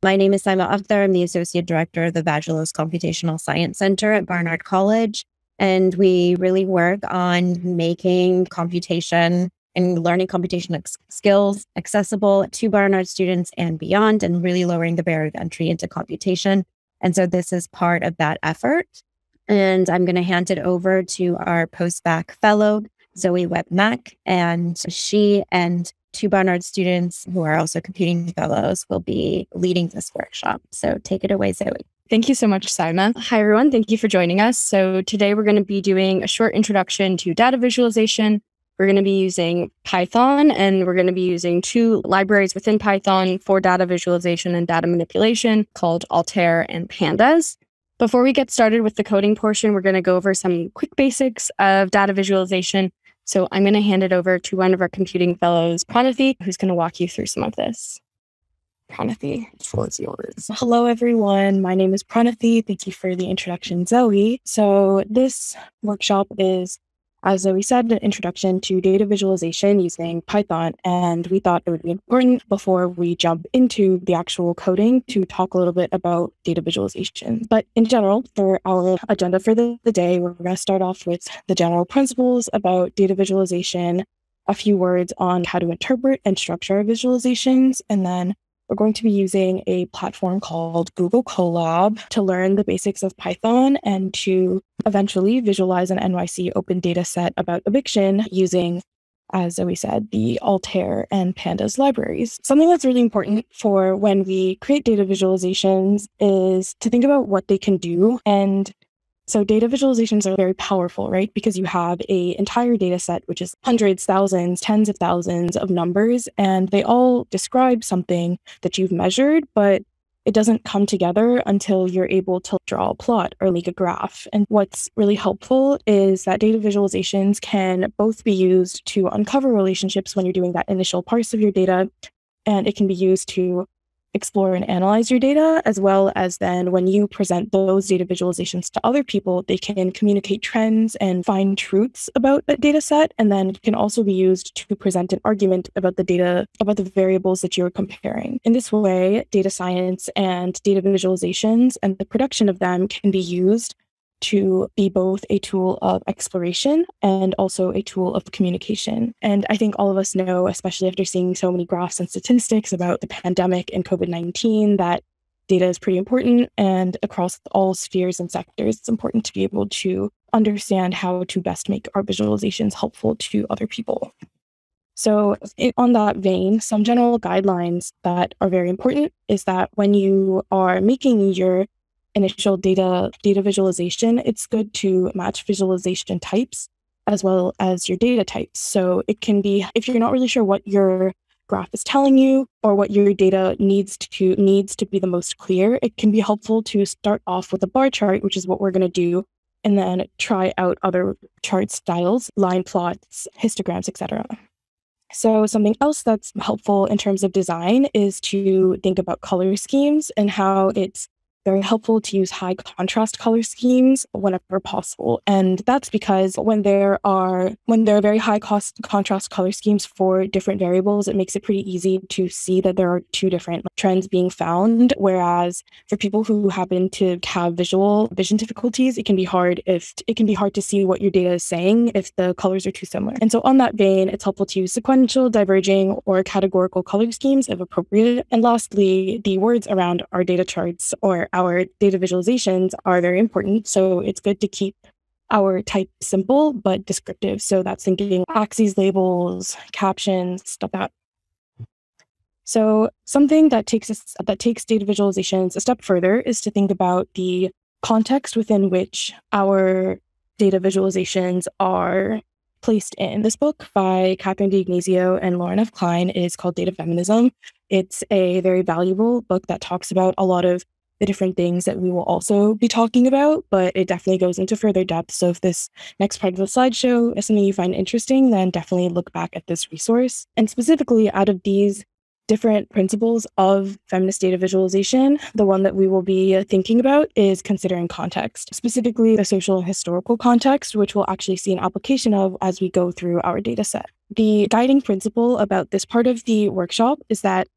My name is Saima Akhtar. I'm the Associate Director of the Vagelos Computational Science Center at Barnard College. And we really work on making computation and learning computation ex- skills accessible to Barnard students and beyond, and really lowering the barrier of entry into computation. And so this is part of that effort. And I'm going to hand it over to our post-bac fellow, Zoe Webb Mack, and she and two Barnard students who are also computing fellows will be leading this workshop. So take it away, Zoe. Thank you so much, Saima. Hi, everyone. Thank you for joining us. So today we're going to be doing a short introduction to data visualization. We're going to be using Python and we're going to be using two libraries within Python for data visualization and data manipulation called Altair and Pandas. Before we get started with the coding portion, we're going to go over some quick basics of data visualization so I'm going to hand it over to one of our computing fellows, Pranathi, who's going to walk you through some of this. Pranathi, the floor is yours. Hello, everyone. My name is Pranathi. Thank you for the introduction, Zoe. So this workshop is as we said, an introduction to data visualization using Python. And we thought it would be important before we jump into the actual coding to talk a little bit about data visualization. But in general, for our agenda for the, the day, we're going to start off with the general principles about data visualization, a few words on how to interpret and structure visualizations, and then we're going to be using a platform called Google Colab to learn the basics of Python and to eventually visualize an NYC open data set about eviction using, as Zoe said, the Altair and Pandas libraries. Something that's really important for when we create data visualizations is to think about what they can do and so data visualizations are very powerful, right? Because you have a entire data set, which is hundreds, thousands, tens of thousands of numbers, and they all describe something that you've measured, but it doesn't come together until you're able to draw a plot or make a graph. And what's really helpful is that data visualizations can both be used to uncover relationships when you're doing that initial parse of your data, and it can be used to explore and analyze your data, as well as then when you present those data visualizations to other people, they can communicate trends and find truths about a data set. And then it can also be used to present an argument about the data, about the variables that you're comparing. In this way, data science and data visualizations and the production of them can be used to be both a tool of exploration and also a tool of communication. And I think all of us know, especially after seeing so many graphs and statistics about the pandemic and COVID 19, that data is pretty important. And across all spheres and sectors, it's important to be able to understand how to best make our visualizations helpful to other people. So, on that vein, some general guidelines that are very important is that when you are making your initial data data visualization, it's good to match visualization types as well as your data types. So it can be if you're not really sure what your graph is telling you or what your data needs to needs to be the most clear, it can be helpful to start off with a bar chart, which is what we're going to do, and then try out other chart styles, line plots, histograms, etc. So something else that's helpful in terms of design is to think about color schemes and how it's very helpful to use high contrast color schemes whenever possible. And that's because when there are when there are very high cost contrast color schemes for different variables, it makes it pretty easy to see that there are two different trends being found. Whereas for people who happen to have visual vision difficulties, it can be hard if it can be hard to see what your data is saying if the colors are too similar. And so on that vein, it's helpful to use sequential, diverging, or categorical color schemes if appropriate. And lastly, the words around our data charts or our data visualizations are very important. So it's good to keep our type simple but descriptive. So that's thinking axes, labels, captions, stuff like that. So something that takes us, that takes data visualizations a step further is to think about the context within which our data visualizations are placed in. This book by Catherine D'Ignazio and Lauren F. Klein is called Data Feminism. It's a very valuable book that talks about a lot of the different things that we will also be talking about, but it definitely goes into further depth. So if this next part of the slideshow is something you find interesting, then definitely look back at this resource. And specifically out of these different principles of feminist data visualization, the one that we will be thinking about is considering context, specifically the social and historical context, which we'll actually see an application of as we go through our data set. The guiding principle about this part of the workshop is that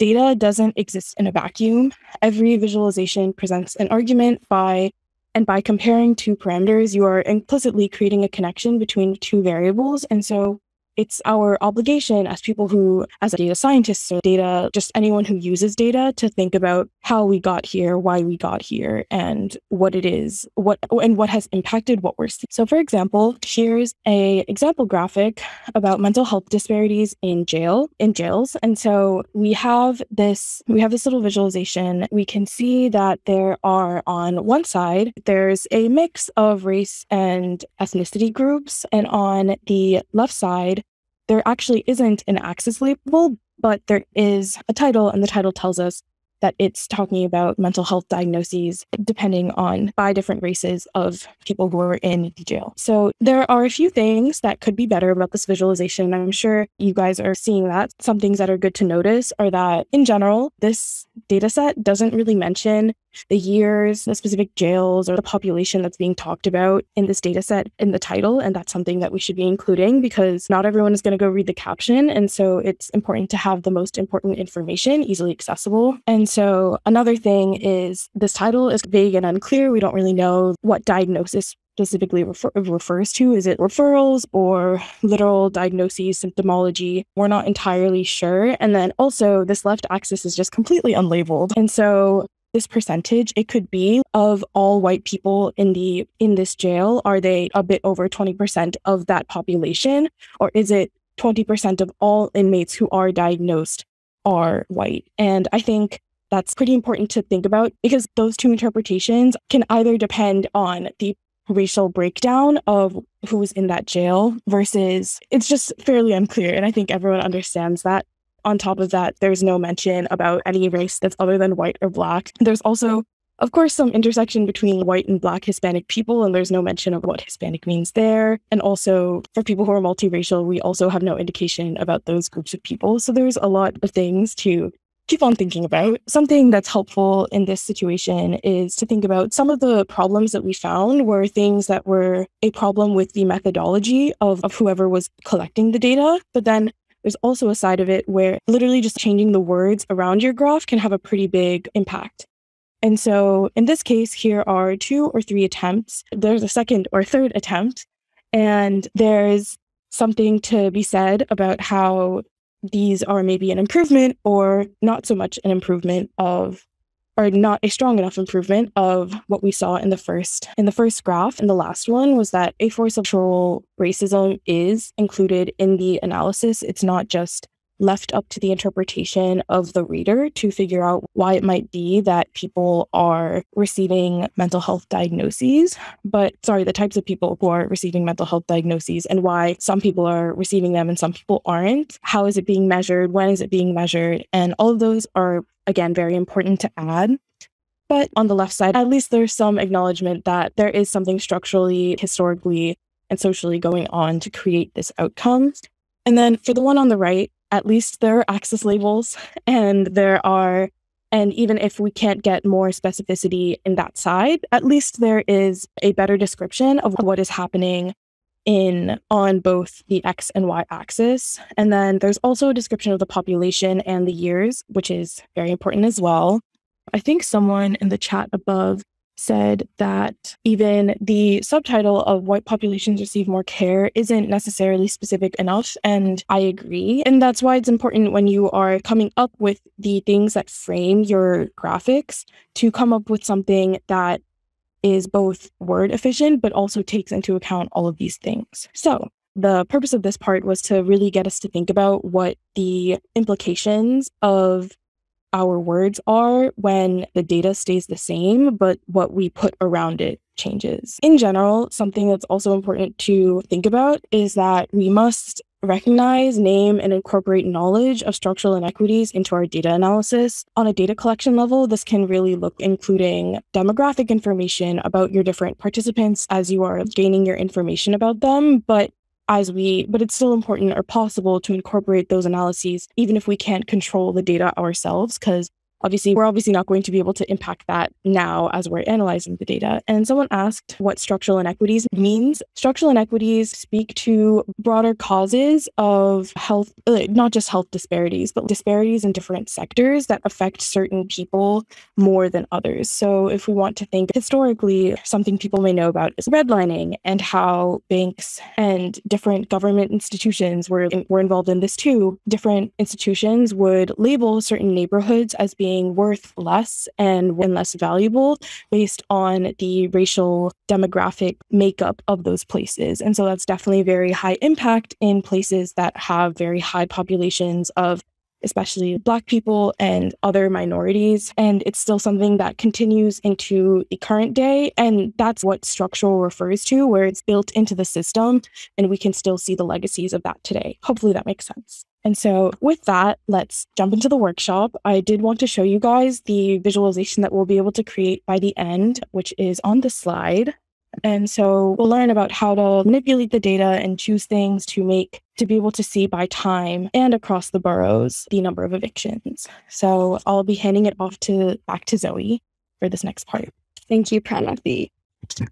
data doesn't exist in a vacuum. Every visualization presents an argument by and by comparing two parameters, you are implicitly creating a connection between two variables. And so it's our obligation as people who, as data scientists or data, just anyone who uses data to think about how we got here, why we got here, and what it is, what and what has impacted what we're seeing. So for example, here's a example graphic about mental health disparities in jail, in jails. And so we have this, we have this little visualization. We can see that there are on one side, there's a mix of race and ethnicity groups. And on the left side, there actually isn't an axis label, but there is a title, and the title tells us that it's talking about mental health diagnoses depending on by different races of people who are in the jail. So there are a few things that could be better about this visualization. I'm sure you guys are seeing that. Some things that are good to notice are that in general, this data set doesn't really mention the years, the specific jails, or the population that's being talked about in this data set in the title. And that's something that we should be including because not everyone is going to go read the caption. And so it's important to have the most important information easily accessible. And so another thing is this title is vague and unclear. We don't really know what diagnosis specifically refer- refers to. Is it referrals or literal diagnoses, symptomology? We're not entirely sure. And then also, this left axis is just completely unlabeled. And so, this percentage it could be of all white people in the in this jail are they a bit over 20% of that population or is it 20% of all inmates who are diagnosed are white and i think that's pretty important to think about because those two interpretations can either depend on the racial breakdown of who's in that jail versus it's just fairly unclear. And I think everyone understands that. On top of that, there's no mention about any race that's other than white or black. There's also, of course, some intersection between white and black Hispanic people, and there's no mention of what Hispanic means there. And also, for people who are multiracial, we also have no indication about those groups of people. So there's a lot of things to keep on thinking about. Something that's helpful in this situation is to think about some of the problems that we found were things that were a problem with the methodology of, of whoever was collecting the data. But then there's also a side of it where literally just changing the words around your graph can have a pretty big impact. And so in this case, here are two or three attempts. There's a second or third attempt. And there's something to be said about how these are maybe an improvement or not so much an improvement of or not a strong enough improvement of what we saw in the first in the first graph and the last one was that a force of aforesaid racism is included in the analysis it's not just left up to the interpretation of the reader to figure out why it might be that people are receiving mental health diagnoses, but sorry, the types of people who are receiving mental health diagnoses and why some people are receiving them and some people aren't. How is it being measured? When is it being measured? And all of those are, again, very important to add. But on the left side, at least there's some acknowledgement that there is something structurally, historically, and socially going on to create this outcome. And then for the one on the right, at least there are axis labels and there are and even if we can't get more specificity in that side at least there is a better description of what is happening in on both the x and y axis and then there's also a description of the population and the years which is very important as well i think someone in the chat above said that even the subtitle of white populations receive more care isn't necessarily specific enough. And I agree. And that's why it's important when you are coming up with the things that frame your graphics to come up with something that is both word efficient, but also takes into account all of these things. So, the purpose of this part was to really get us to think about what the implications of our words are when the data stays the same, but what we put around it changes. In general, something that's also important to think about is that we must recognize, name, and incorporate knowledge of structural inequities into our data analysis. On a data collection level, this can really look including demographic information about your different participants as you are gaining your information about them, but as we, but it's still important or possible to incorporate those analyses, even if we can't control the data ourselves, because obviously, we're obviously not going to be able to impact that now as we're analyzing the data. And someone asked what structural inequities means. Structural inequities speak to broader causes of health, uh, not just health disparities, but disparities in different sectors that affect certain people more than others. So if we want to think historically, something people may know about is redlining and how banks and different government institutions were, were involved in this too. Different institutions would label certain neighborhoods as being worth less and less valuable based on the racial demographic makeup of those places. And so that's definitely very high impact in places that have very high populations of especially Black people and other minorities. And it's still something that continues into the current day. And that's what structural refers to, where it's built into the system and we can still see the legacies of that today. Hopefully that makes sense. And so, with that, let's jump into the workshop. I did want to show you guys the visualization that we'll be able to create by the end, which is on the slide. And so we'll learn about how to manipulate the data and choose things to make to be able to see by time and across the boroughs the number of evictions. So I'll be handing it off to back to Zoe for this next part. Thank you, Pranathi.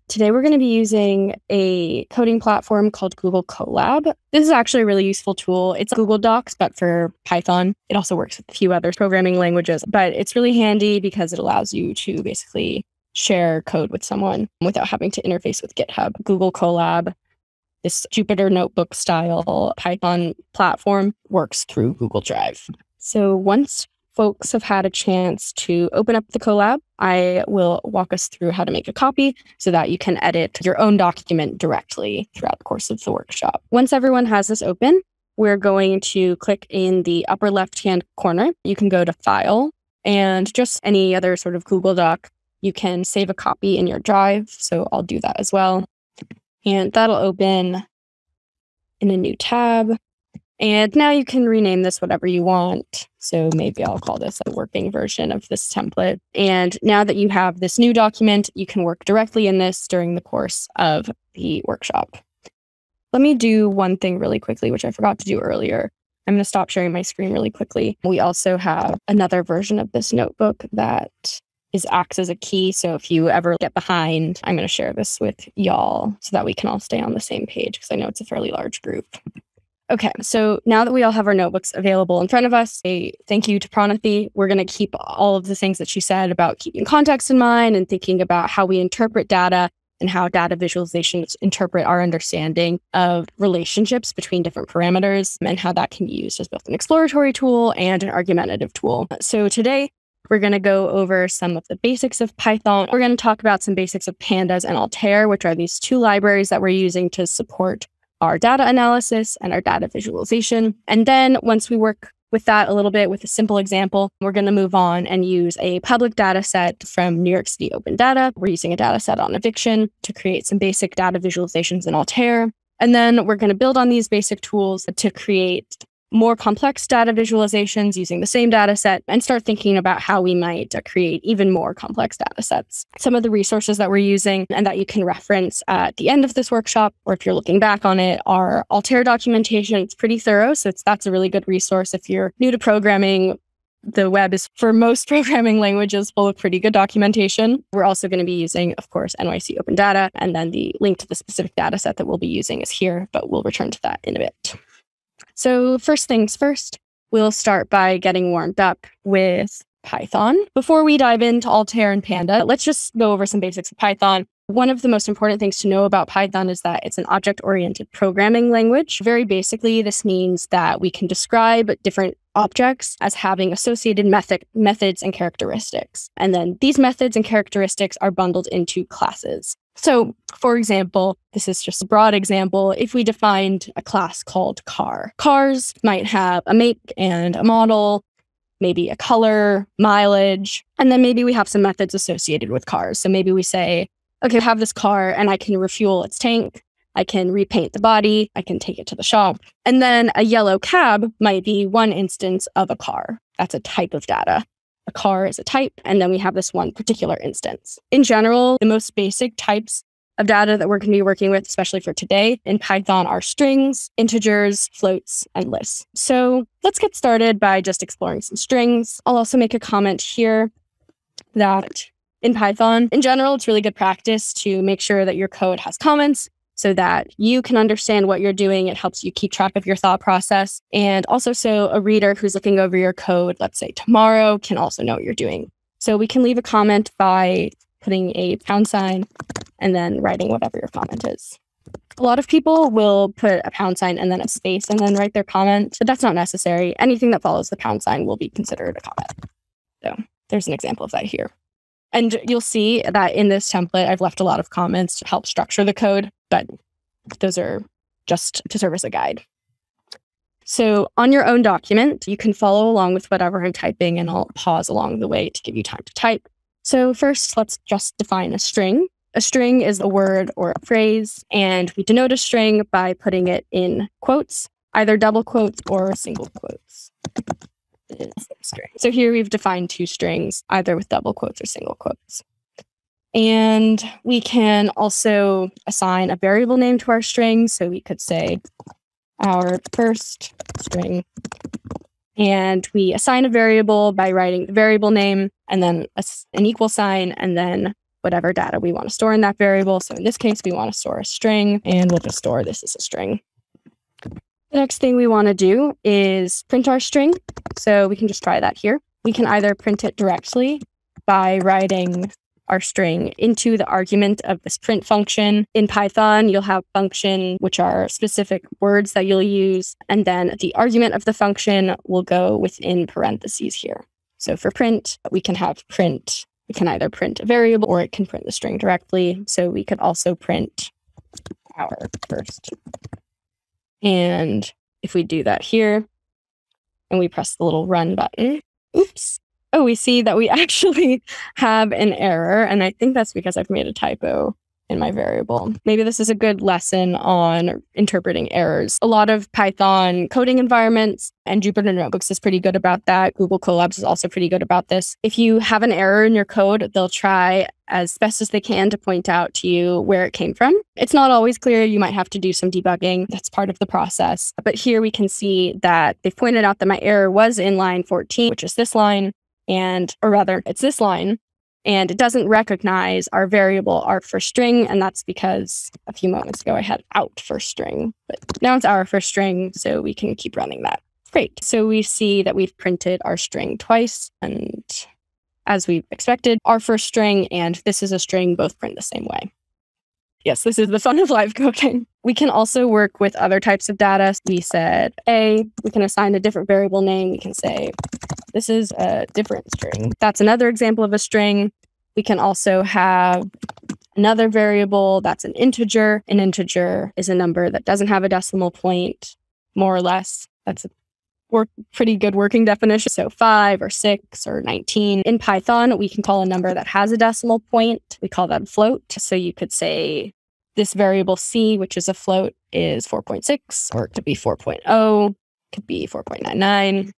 Today, we're going to be using a coding platform called Google Colab. This is actually a really useful tool. It's Google Docs, but for Python. It also works with a few other programming languages, but it's really handy because it allows you to basically share code with someone without having to interface with GitHub. Google Colab, this Jupyter notebook style Python platform, works through Google Drive. So once folks have had a chance to open up the Colab, I will walk us through how to make a copy so that you can edit your own document directly throughout the course of the workshop. Once everyone has this open, we're going to click in the upper left hand corner. You can go to File and just any other sort of Google Doc. You can save a copy in your drive. So I'll do that as well. And that'll open in a new tab. And now you can rename this whatever you want. So maybe I'll call this a working version of this template. And now that you have this new document, you can work directly in this during the course of the workshop. Let me do one thing really quickly, which I forgot to do earlier. I'm going to stop sharing my screen really quickly. We also have another version of this notebook that is acts as a key. So if you ever get behind, I'm going to share this with y'all so that we can all stay on the same page because I know it's a fairly large group. Okay, so now that we all have our notebooks available in front of us, a thank you to Pranathi. We're going to keep all of the things that she said about keeping context in mind and thinking about how we interpret data and how data visualizations interpret our understanding of relationships between different parameters and how that can be used as both an exploratory tool and an argumentative tool. So today, we're going to go over some of the basics of Python. We're going to talk about some basics of Pandas and Altair, which are these two libraries that we're using to support our data analysis and our data visualization. And then once we work with that a little bit with a simple example, we're going to move on and use a public data set from New York City Open Data. We're using a data set on eviction to create some basic data visualizations in Altair. And then we're going to build on these basic tools to create more complex data visualizations using the same data set and start thinking about how we might uh, create even more complex data sets. Some of the resources that we're using and that you can reference at the end of this workshop, or if you're looking back on it, are Altair documentation. It's pretty thorough. So it's, that's a really good resource. If you're new to programming, the web is for most programming languages full of pretty good documentation. We're also going to be using, of course, NYC Open Data, and then the link to the specific data set that we'll be using is here, but we'll return to that in a bit. So, first things first, we'll start by getting warmed up with Python. Before we dive into Altair and Panda, let's just go over some basics of Python. One of the most important things to know about Python is that it's an object oriented programming language. Very basically, this means that we can describe different objects as having associated method, methods and characteristics. And then these methods and characteristics are bundled into classes. So, for example, this is just a broad example. If we defined a class called car, cars might have a make and a model, maybe a color, mileage, and then maybe we have some methods associated with cars. So maybe we say, okay, I have this car and I can refuel its tank. I can repaint the body. I can take it to the shop. And then a yellow cab might be one instance of a car. That's a type of data a car is a type, and then we have this one particular instance. In general, the most basic types of data that we're going to be working with, especially for today in Python, are strings, integers, floats, and lists. So let's get started by just exploring some strings. I'll also make a comment here that in Python, in general, it's really good practice to make sure that your code has comments so that you can understand what you're doing. It helps you keep track of your thought process. And also, so a reader who's looking over your code, let's say tomorrow, can also know what you're doing. So we can leave a comment by putting a pound sign and then writing whatever your comment is. A lot of people will put a pound sign and then a space and then write their comment, but that's not necessary. Anything that follows the pound sign will be considered a comment. So there's an example of that here. And you'll see that in this template, I've left a lot of comments to help structure the code but those are just to serve as a guide. So on your own document, you can follow along with whatever I'm typing and I'll pause along the way to give you time to type. So first, let's just define a string. A string is a word or a phrase, and we denote a string by putting it in quotes, either double quotes or single quotes. So here we've defined two strings, either with double quotes or single quotes. And we can also assign a variable name to our string. So we could say our first string. And we assign a variable by writing the variable name and then a, an equal sign and then whatever data we want to store in that variable. So in this case, we want to store a string and we'll just store this as a string. The next thing we want to do is print our string. So we can just try that here. We can either print it directly by writing our string into the argument of this print function. In Python, you'll have function, which are specific words that you'll use, and then the argument of the function will go within parentheses here. So for print, we can have print. We can either print a variable or it can print the string directly. So we could also print our first. And if we do that here and we press the little run button, oops, oh, we see that we actually have an error. And I think that's because I've made a typo in my variable. Maybe this is a good lesson on interpreting errors. A lot of Python coding environments and Jupyter Notebooks is pretty good about that. Google Colabs is also pretty good about this. If you have an error in your code, they'll try as best as they can to point out to you where it came from. It's not always clear. You might have to do some debugging. That's part of the process. But here we can see that they've pointed out that my error was in line 14, which is this line and, or rather, it's this line, and it doesn't recognize our variable our first string. And that's because a few moments ago I had out first string, but now it's our first string, so we can keep running that. Great. So we see that we've printed our string twice, and as we expected, our first string and this is a string both print the same way. Yes, this is the fun of live coding. We can also work with other types of data. We said A, we can assign a different variable name. We can say this is a different string. That's another example of a string. We can also have another variable that's an integer. An integer is a number that doesn't have a decimal point, more or less. That's a work, pretty good working definition. So five or six or 19. In Python, we can call a number that has a decimal point. We call that a float. So you could say this variable c, which is a float, is 4.6, or it could be 4.0, could be 4.99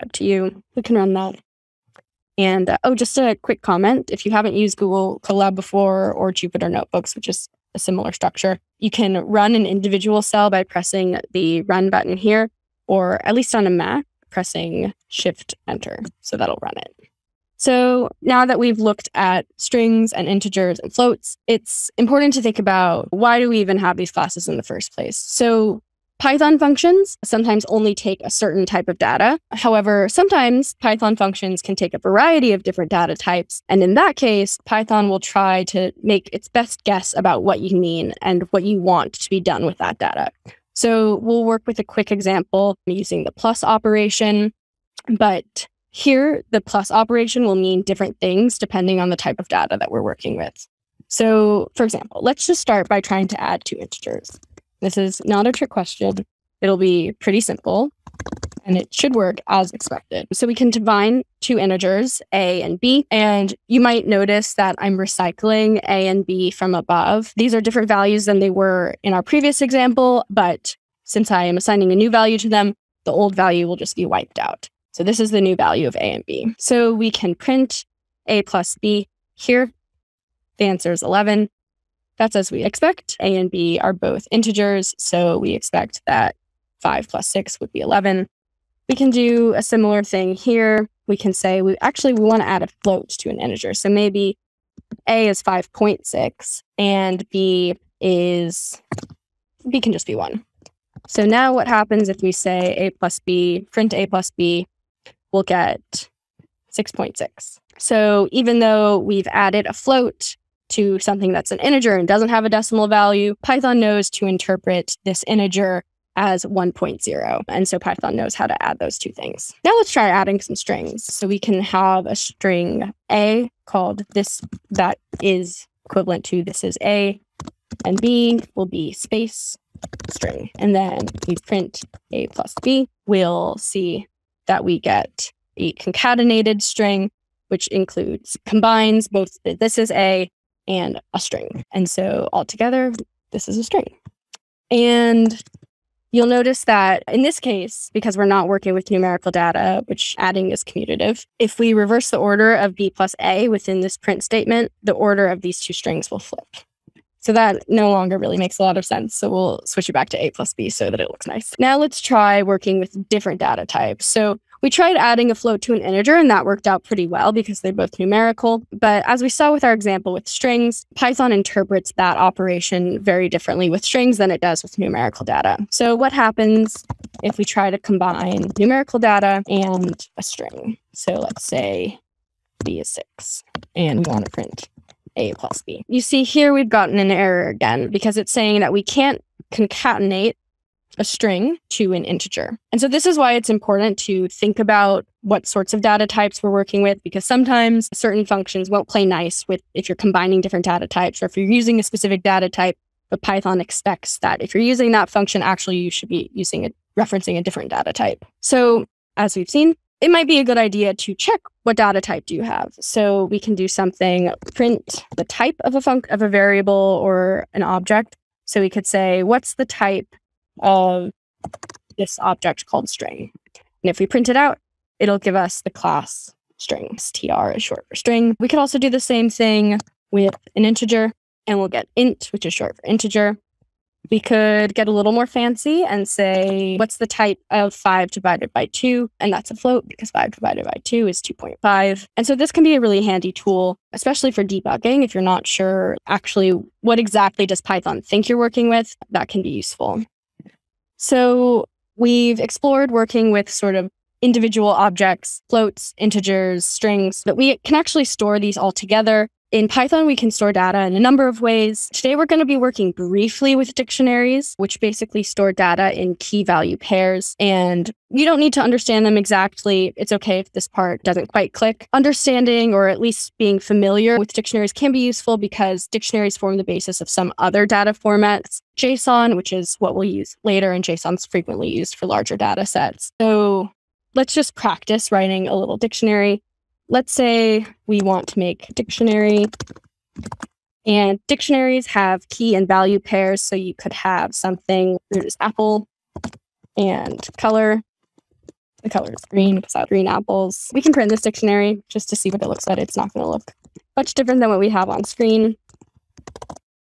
up to you. We can run that. And uh, oh, just a quick comment. If you haven't used Google Colab before or Jupyter Notebooks, which is a similar structure, you can run an individual cell by pressing the run button here, or at least on a Mac, pressing Shift Enter. So that'll run it. So now that we've looked at strings and integers and floats, it's important to think about why do we even have these classes in the first place? So Python functions sometimes only take a certain type of data. However, sometimes Python functions can take a variety of different data types. And in that case, Python will try to make its best guess about what you mean and what you want to be done with that data. So we'll work with a quick example using the plus operation. But here, the plus operation will mean different things depending on the type of data that we're working with. So, for example, let's just start by trying to add two integers. This is not a trick question. It'll be pretty simple and it should work as expected. So we can combine two integers, a and b, and you might notice that I'm recycling a and b from above. These are different values than they were in our previous example, but since I am assigning a new value to them, the old value will just be wiped out. So this is the new value of a and b. So we can print a plus b here. The answer is 11. That's as we expect. A and B are both integers, so we expect that 5 plus 6 would be 11. We can do a similar thing here. We can say we actually we want to add a float to an integer. So maybe A is 5.6 and B is B can just be 1. So now what happens if we say A plus B, print A plus B, we'll get 6.6. So even though we've added a float to something that's an integer and doesn't have a decimal value, Python knows to interpret this integer as 1.0. And so Python knows how to add those two things. Now let's try adding some strings. So we can have a string A called this that is equivalent to this is A, and B will be space string. And then we print A plus B. We'll see that we get a concatenated string, which includes combines both this is A and a string. And so altogether, this is a string. And you'll notice that in this case, because we're not working with numerical data, which adding is commutative, if we reverse the order of B plus A within this print statement, the order of these two strings will flip. So that no longer really makes a lot of sense. So we'll switch it back to A plus B so that it looks nice. Now let's try working with different data types. So we tried adding a float to an integer and that worked out pretty well because they're both numerical. But as we saw with our example with strings, Python interprets that operation very differently with strings than it does with numerical data. So what happens if we try to combine numerical data and a string? So let's say B is six and we want to print a plus b. You see here we've gotten an error again because it's saying that we can't concatenate a string to an integer. And so this is why it's important to think about what sorts of data types we're working with because sometimes certain functions won't play nice with if you're combining different data types or if you're using a specific data type but Python expects that if you're using that function actually you should be using it referencing a different data type. So as we've seen, it might be a good idea to check what data type do you have. So we can do something print the type of a func of a variable or an object. So we could say, what's the type of this object called string? And if we print it out, it'll give us the class string. str is short for string. We could also do the same thing with an integer and we'll get int, which is short for integer we could get a little more fancy and say, what's the type of 5 divided by 2? And that's a float because 5 divided by 2 is 2.5. And so this can be a really handy tool, especially for debugging. If you're not sure actually what exactly does Python think you're working with, that can be useful. So we've explored working with sort of individual objects, floats, integers, strings, that we can actually store these all together in Python, we can store data in a number of ways. Today, we're going to be working briefly with dictionaries, which basically store data in key value pairs. And you don't need to understand them exactly. It's okay if this part doesn't quite click. Understanding or at least being familiar with dictionaries can be useful because dictionaries form the basis of some other data formats. JSON, which is what we'll use later, and JSON's frequently used for larger data sets. So let's just practice writing a little dictionary let's say we want to make a dictionary and dictionaries have key and value pairs. So you could have something, there's apple and color. The color is green because I have green apples. We can print this dictionary just to see what it looks like. It's not going to look much different than what we have on screen.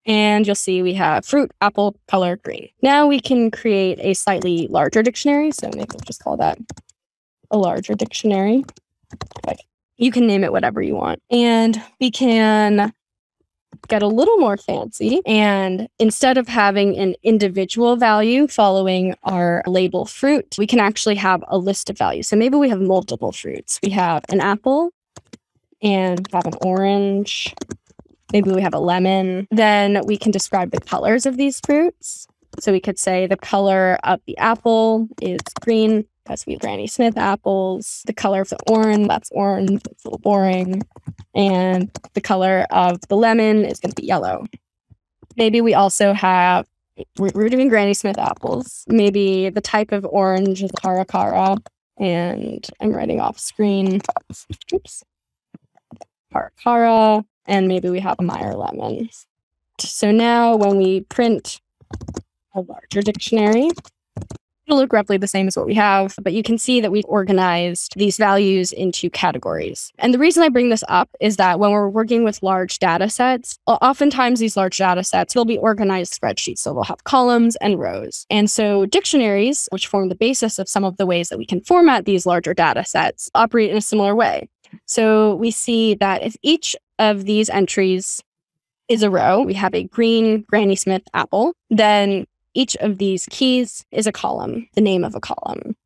And you'll see we have fruit, apple, color, green. Now we can create a slightly larger dictionary. So maybe we'll just call that a larger dictionary. Like you can name it whatever you want. And we can get a little more fancy. And instead of having an individual value following our label fruit, we can actually have a list of values. So maybe we have multiple fruits. We have an apple and we have an orange. Maybe we have a lemon. Then we can describe the colors of these fruits. So we could say the color of the apple is green because we have Granny Smith apples. The color of the orange, that's orange. It's a little boring. And the color of the lemon is going to be yellow. Maybe we also have, we're doing Granny Smith apples. Maybe the type of orange is Cara Cara. And I'm writing off screen. Oops. Cara Cara. And maybe we have a Meyer lemon. So now when we print a larger dictionary, It'll look roughly the same as what we have, but you can see that we've organized these values into categories. And the reason I bring this up is that when we're working with large data sets, oftentimes these large data sets will be organized spreadsheets. So they'll have columns and rows. And so dictionaries, which form the basis of some of the ways that we can format these larger data sets, operate in a similar way. So we see that if each of these entries is a row, we have a green Granny Smith apple, then each of these keys is a column, the name of a column.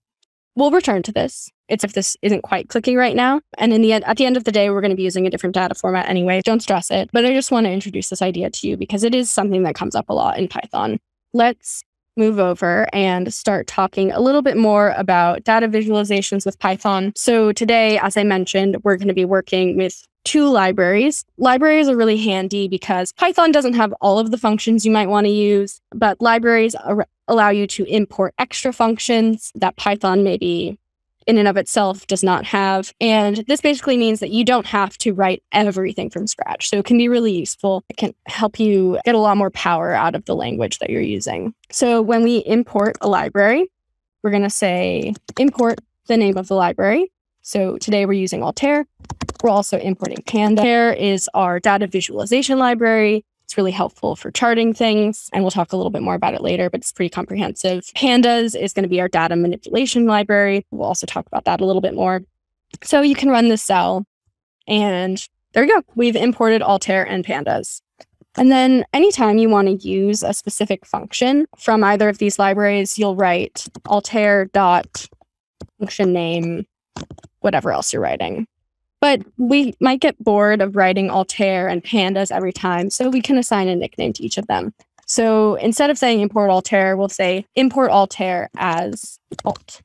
We'll return to this. It's if this isn't quite clicking right now. And in the end, at the end of the day, we're going to be using a different data format anyway. Don't stress it. But I just want to introduce this idea to you because it is something that comes up a lot in Python. Let's move over and start talking a little bit more about data visualizations with Python. So today, as I mentioned, we're going to be working with two libraries. Libraries are really handy because Python doesn't have all of the functions you might want to use, but libraries ar- allow you to import extra functions that Python maybe in and of itself does not have. And this basically means that you don't have to write everything from scratch. So it can be really useful. It can help you get a lot more power out of the language that you're using. So when we import a library, we're going to say import the name of the library. So today we're using Altair. We're also importing Panda. Altair is our data visualization library. It's really helpful for charting things, and we'll talk a little bit more about it later, but it's pretty comprehensive. Pandas is going to be our data manipulation library. We'll also talk about that a little bit more. So you can run this cell, and there you go. We've imported Altair and Pandas. And then anytime you want to use a specific function from either of these libraries, you'll write altair dot function name whatever else you're writing. But we might get bored of writing Altair and pandas every time, so we can assign a nickname to each of them. So instead of saying import Altair, we'll say import Altair as alt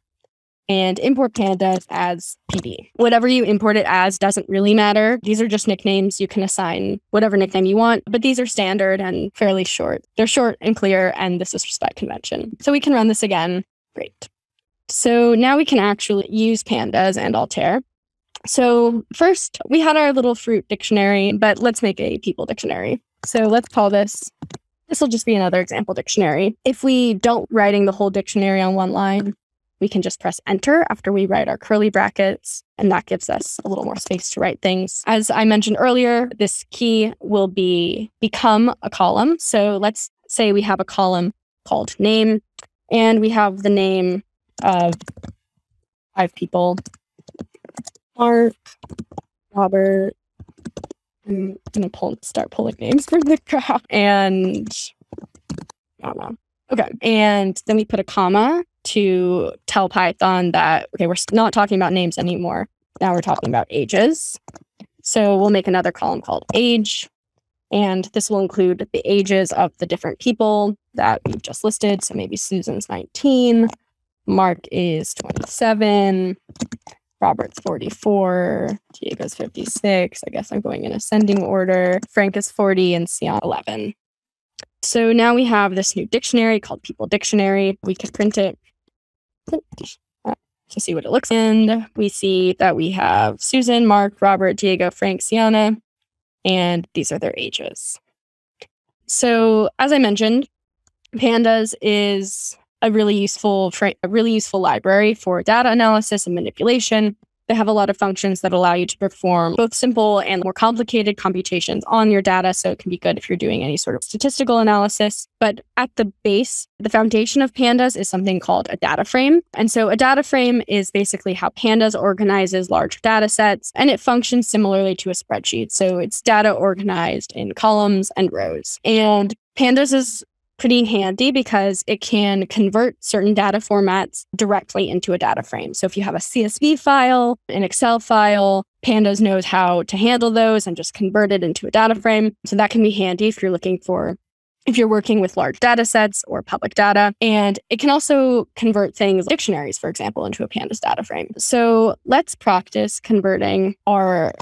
and import pandas as pd. Whatever you import it as doesn't really matter. These are just nicknames. You can assign whatever nickname you want, but these are standard and fairly short. They're short and clear, and this is respect convention. So we can run this again. Great. So now we can actually use pandas and Altair. So first, we had our little fruit dictionary, but let's make a people dictionary. So let's call this, this will just be another example dictionary. If we don't writing the whole dictionary on one line, we can just press enter after we write our curly brackets, and that gives us a little more space to write things. As I mentioned earlier, this key will be become a column. So let's say we have a column called name, and we have the name of five people. Mark, Robert. I'm gonna pull start pulling names for the crowd. And I don't know. Okay. And then we put a comma to tell Python that okay, we're not talking about names anymore. Now we're talking about ages. So we'll make another column called age. And this will include the ages of the different people that we've just listed. So maybe Susan's 19, Mark is 27. Robert's 44. Diego's 56. I guess I'm going in ascending order. Frank is 40 and Sion 11. So now we have this new dictionary called People Dictionary. We can print it to see what it looks like. and we see that we have Susan, Mark, Robert, Diego, Frank, Sienna, and these are their ages. So as I mentioned, Pandas is a really useful a really useful library for data analysis and manipulation. They have a lot of functions that allow you to perform both simple and more complicated computations on your data. So it can be good if you're doing any sort of statistical analysis. But at the base, the foundation of pandas is something called a data frame. And so a data frame is basically how pandas organizes large data sets, and it functions similarly to a spreadsheet. So it's data organized in columns and rows. And Pandas is pretty handy because it can convert certain data formats directly into a data frame. So if you have a CSV file, an Excel file, Pandas knows how to handle those and just convert it into a data frame. So that can be handy if you're looking for if you're working with large data sets or public data. And it can also convert things, like dictionaries, for example, into a pandas data frame. So let's practice converting our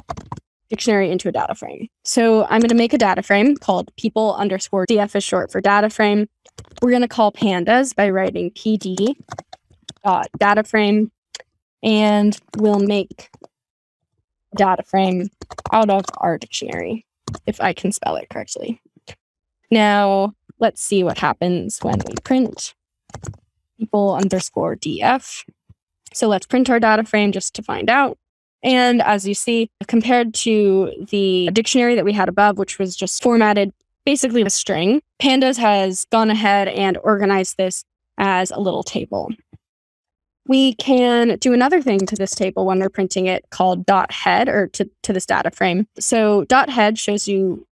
dictionary into a data frame. So I'm going to make a data frame called people underscore df is short for data frame. We're going to call pandas by writing pd dot data frame, and we'll make data frame out of our dictionary, if I can spell it correctly. Now, let's see what happens when we print people underscore df. So let's print our data frame just to find out. And as you see, compared to the dictionary that we had above, which was just formatted basically a string, Pandas has gone ahead and organized this as a little table. We can do another thing to this table when we're printing it called dot head or to, to this data frame. So dot head shows you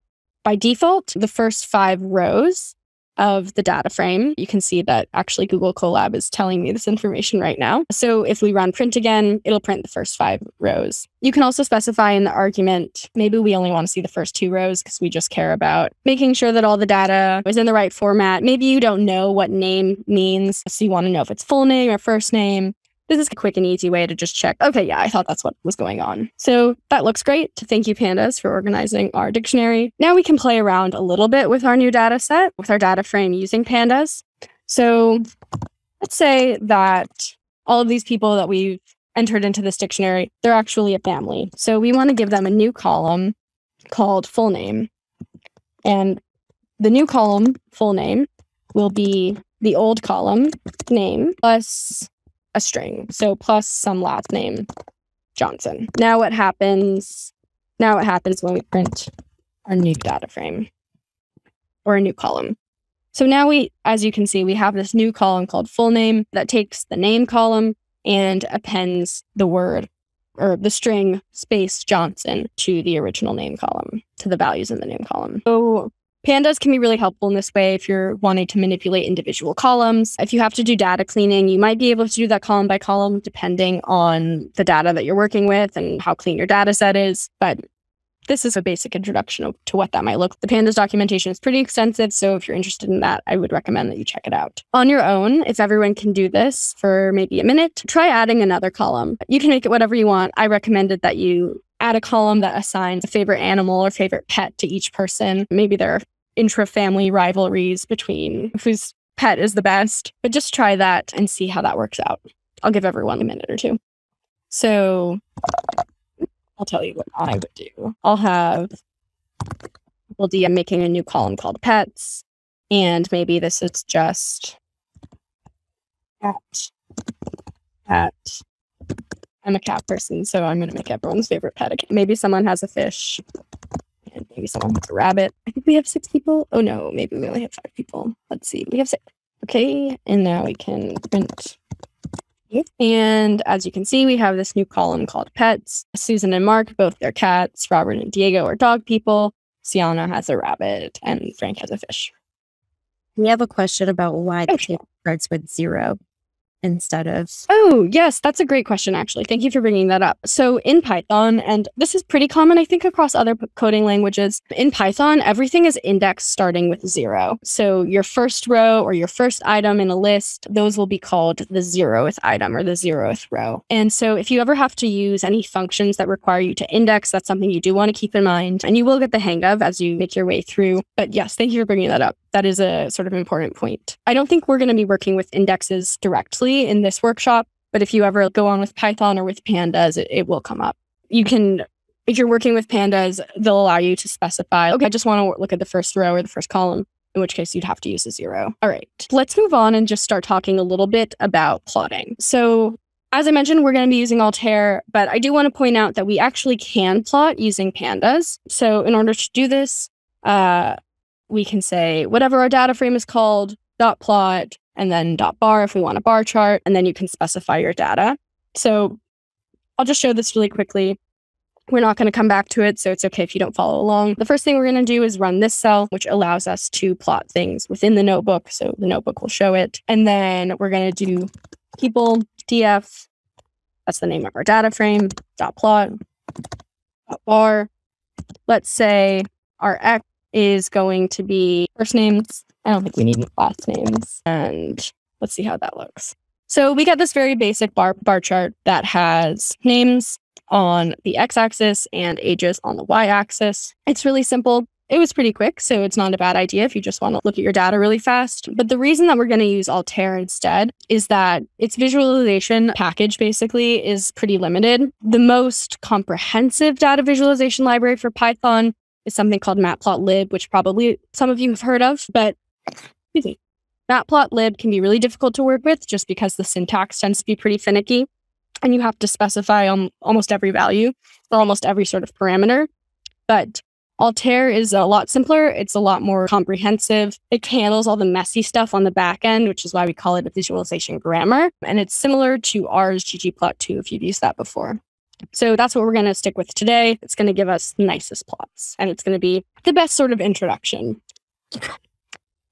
by default the first five rows of the data frame. You can see that actually Google Colab is telling me this information right now. So if we run print again, it'll print the first five rows. You can also specify in the argument, maybe we only want to see the first two rows because we just care about making sure that all the data is in the right format. Maybe you don't know what name means. So you want to know if it's full name or first name. This is a quick and easy way to just check, okay, yeah, I thought that's what was going on. So that looks great. To thank you, Pandas, for organizing our dictionary. Now we can play around a little bit with our new data set, with our data frame using Pandas. So let's say that all of these people that we've entered into this dictionary, they're actually a family. So we want to give them a new column called full name. And the new column, full name, will be the old column, name, plus a string. So plus some last name, Johnson. Now what happens? Now what happens when we print our new data frame or a new column? So now we, as you can see, we have this new column called full name that takes the name column and appends the word or the string space Johnson to the original name column, to the values in the name column. So Pandas can be really helpful in this way if you're wanting to manipulate individual columns. If you have to do data cleaning, you might be able to do that column by column depending on the data that you're working with and how clean your data set is. But this is a basic introduction to what that might look. The pandas documentation is pretty extensive, so if you're interested in that, I would recommend that you check it out. On your own, if everyone can do this for maybe a minute, try adding another column. You can make it whatever you want. I recommended that you add a column that assigns a favorite animal or favorite pet to each person. Maybe their intra-family rivalries between whose pet is the best. But just try that and see how that works out. I'll give everyone a minute or two. So I'll tell you what I would do. I'll have well DM making a new column called pets. And maybe this is just cat. Cat. I'm a cat person, so I'm gonna make everyone's favorite pet. Maybe someone has a fish and maybe someone has a rabbit. I think we have six people. Oh no, maybe we only have five people. Let's see. We have six. Okay, and now we can print. And as you can see, we have this new column called pets. Susan and Mark, both their cats. Robert and Diego are dog people. Sienna has a rabbit, and Frank has a fish. We have a question about why the table starts with zero instead of oh yes that's a great question actually. Thank you for bringing that up. So in python and this is pretty common i think across other coding languages in python everything is indexed starting with zero. So your first row or your first item in a list those will be called the zeroth item or the zeroth row. And so if you ever have to use any functions that require you to index that's something you do want to keep in mind and you will get the hang of as you make your way through. But yes thank you for bringing that up that is a sort of important point. I don't think we're going to be working with indexes directly in this workshop, but if you ever go on with Python or with pandas, it, it will come up. You can, if you're working with pandas, they'll allow you to specify, okay, I just want to look at the first row or the first column in which case you'd have to use a zero. All right, let's move on and just start talking a little bit about plotting. So as I mentioned, we're going to be using Altair, but I do want to point out that we actually can plot using pandas. So in order to do this, uh, we can say whatever our data frame is called, dot plot, and then dot bar if we want a bar chart, and then you can specify your data. So I'll just show this really quickly. We're not going to come back to it, so it's okay if you don't follow along. The first thing we're going to do is run this cell, which allows us to plot things within the notebook. So the notebook will show it. And then we're going to do people df. That's the name of our data frame, dot plot, dot bar. Let's say our x is going to be first names. I don't think we need last names. And let's see how that looks. So we get this very basic bar, bar chart that has names on the x-axis and ages on the y-axis. It's really simple. It was pretty quick, so it's not a bad idea if you just want to look at your data really fast. But the reason that we're going to use Altair instead is that its visualization package basically is pretty limited. The most comprehensive data visualization library for Python is something called matplotlib, which probably some of you have heard of. But excuse me. Matplotlib can be really difficult to work with just because the syntax tends to be pretty finicky and you have to specify almost every value or almost every sort of parameter. But Altair is a lot simpler. It's a lot more comprehensive. It handles all the messy stuff on the back end, which is why we call it a visualization grammar. And it's similar to R's ggplot2 if you've used that before. So that's what we're going to stick with today. It's going to give us the nicest plots and it's going to be the best sort of introduction.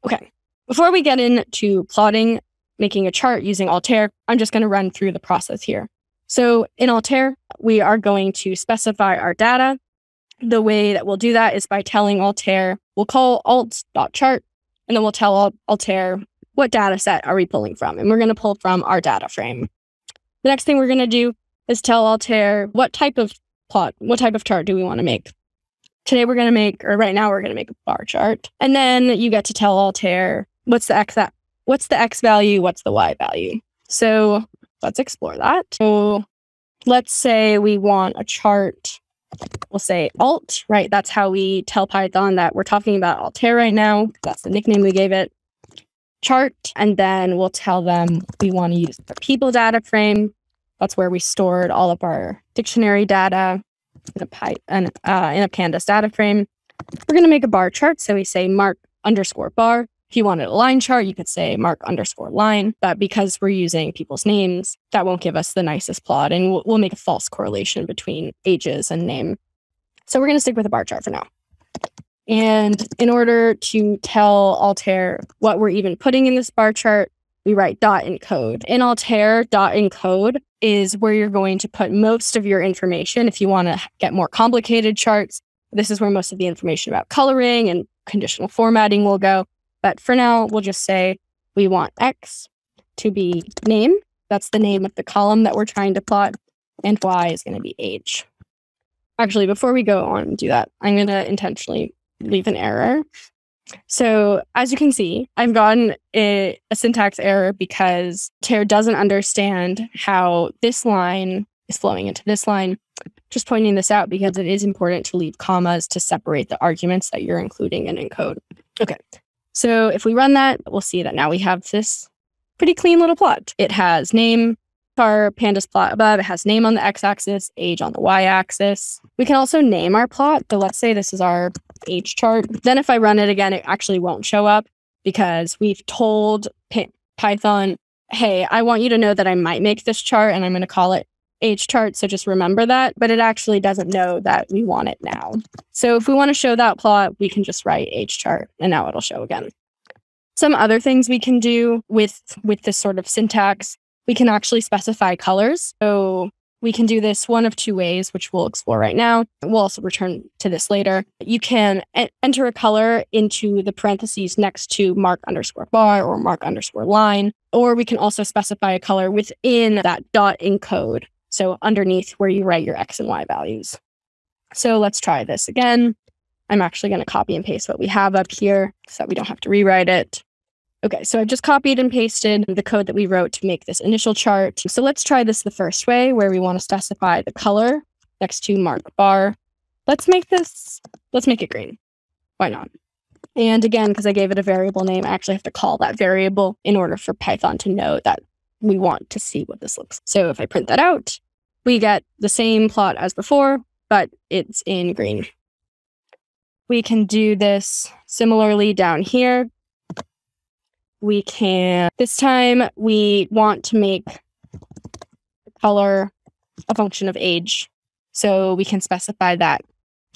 Okay. Before we get into plotting, making a chart using Altair, I'm just going to run through the process here. So in Altair, we are going to specify our data. The way that we'll do that is by telling Altair, we'll call alt.chart, and then we'll tell Altair what data set are we pulling from. And we're going to pull from our data frame. The next thing we're going to do is tell Altair what type of plot, what type of chart do we want to make. Today we're going to make, or right now we're going to make a bar chart. And then you get to tell Altair what's the x that what's the x value, what's the y value. So let's explore that. So let's say we want a chart. We'll say alt, right? That's how we tell Python that we're talking about Altair right now. That's the nickname we gave it. Chart. And then we'll tell them we want to use the people data frame. That's where we stored all of our dictionary data in a, Py, uh, in a pandas data frame. We're going to make a bar chart. So we say mark underscore bar. If you wanted a line chart, you could say mark underscore line. But because we're using people's names, that won't give us the nicest plot. And we'll, we'll make a false correlation between ages and name. So we're going to stick with a bar chart for now. And in order to tell Altair what we're even putting in this bar chart, we write dot encode. In Altair, dot encode is where you're going to put most of your information. If you want to get more complicated charts, this is where most of the information about coloring and conditional formatting will go. But for now, we'll just say we want X to be name. That's the name of the column that we're trying to plot. And Y is going to be age. Actually, before we go on and do that, I'm going to intentionally leave an error so as you can see, I've gotten a, a, syntax error because Altair doesn't understand how this line is flowing into this line. Just pointing this out because it is important to leave commas to separate the arguments that you're including in encode. Okay, so if we run that, we'll see that now we have this pretty clean little plot. It has name, our pandas plot above. It has name on the x-axis, age on the y-axis. We can also name our plot. So let's say this is our age chart. Then if I run it again, it actually won't show up because we've told Python, hey, I want you to know that I might make this chart and I'm going to call it age chart. So just remember that. But it actually doesn't know that we want it now. So if we want to show that plot, we can just write age chart and now it'll show again. Some other things we can do with, with this sort of syntax we can actually specify colors. So we can do this one of two ways, which we'll explore right now. We'll also return to this later. You can enter a color into the parentheses next to mark underscore bar or mark underscore line, or we can also specify a color within that dot encode. So underneath where you write your X and Y values. So let's try this again. I'm actually going to copy and paste what we have up here so that we don't have to rewrite it. Okay, so I've just copied and pasted the code that we wrote to make this initial chart. So let's try this the first way where we want to specify the color next to mark bar. Let's make this, let's make it green. Why not? And again, because I gave it a variable name, I actually have to call that variable in order for Python to know that we want to see what this looks. So if I print that out, we get the same plot as before, but it's in green. We can do this similarly down here we can, this time we want to make color a function of age. So we can specify that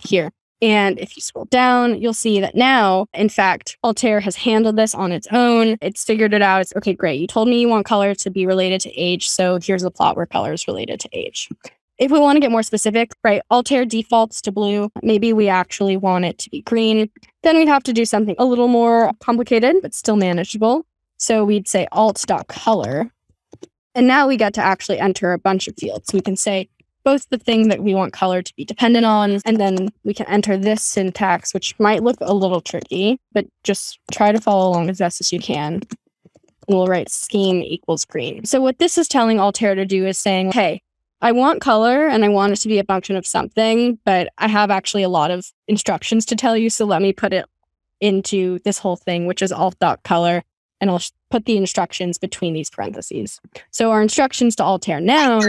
here. And if you scroll down, you'll see that now, in fact, Altair has handled this on its own. It's figured it out. It's okay, great. You told me you want color to be related to age. So here's the plot where color is related to age. If we want to get more specific, right, Altair defaults to blue. Maybe we actually want it to be green. Then we'd have to do something a little more complicated, but still manageable. So we'd say alt.color. And now we get to actually enter a bunch of fields. We can say both the thing that we want color to be dependent on, and then we can enter this syntax, which might look a little tricky, but just try to follow along as best as you can. We'll write scheme equals green. So what this is telling Altair to do is saying, hey, I want color and I want it to be a function of something, but I have actually a lot of instructions to tell you. So let me put it into this whole thing, which is alt dot color. and I'll put the instructions between these parentheses. So our instructions to Altair now.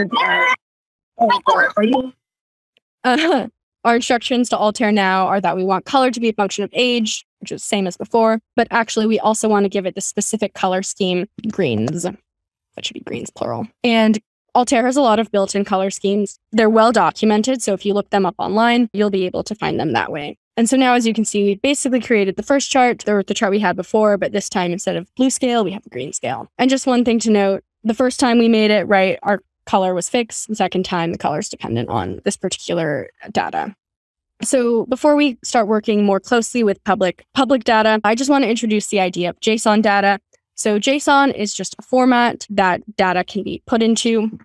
Uh, our instructions to Altair now are that we want color to be a function of age, which is same as before, but actually we also want to give it the specific color scheme greens. That should be greens plural. And Altair has a lot of built-in color schemes. They're well documented, so if you look them up online, you'll be able to find them that way. And so now, as you can see, we basically created the first chart, the, the chart we had before, but this time instead of blue scale, we have a green scale. And just one thing to note, the first time we made it, right, our color was fixed. The second time, the color is dependent on this particular data. So before we start working more closely with public public data, I just want to introduce the idea of JSON data. So JSON is just a format that data can be put into.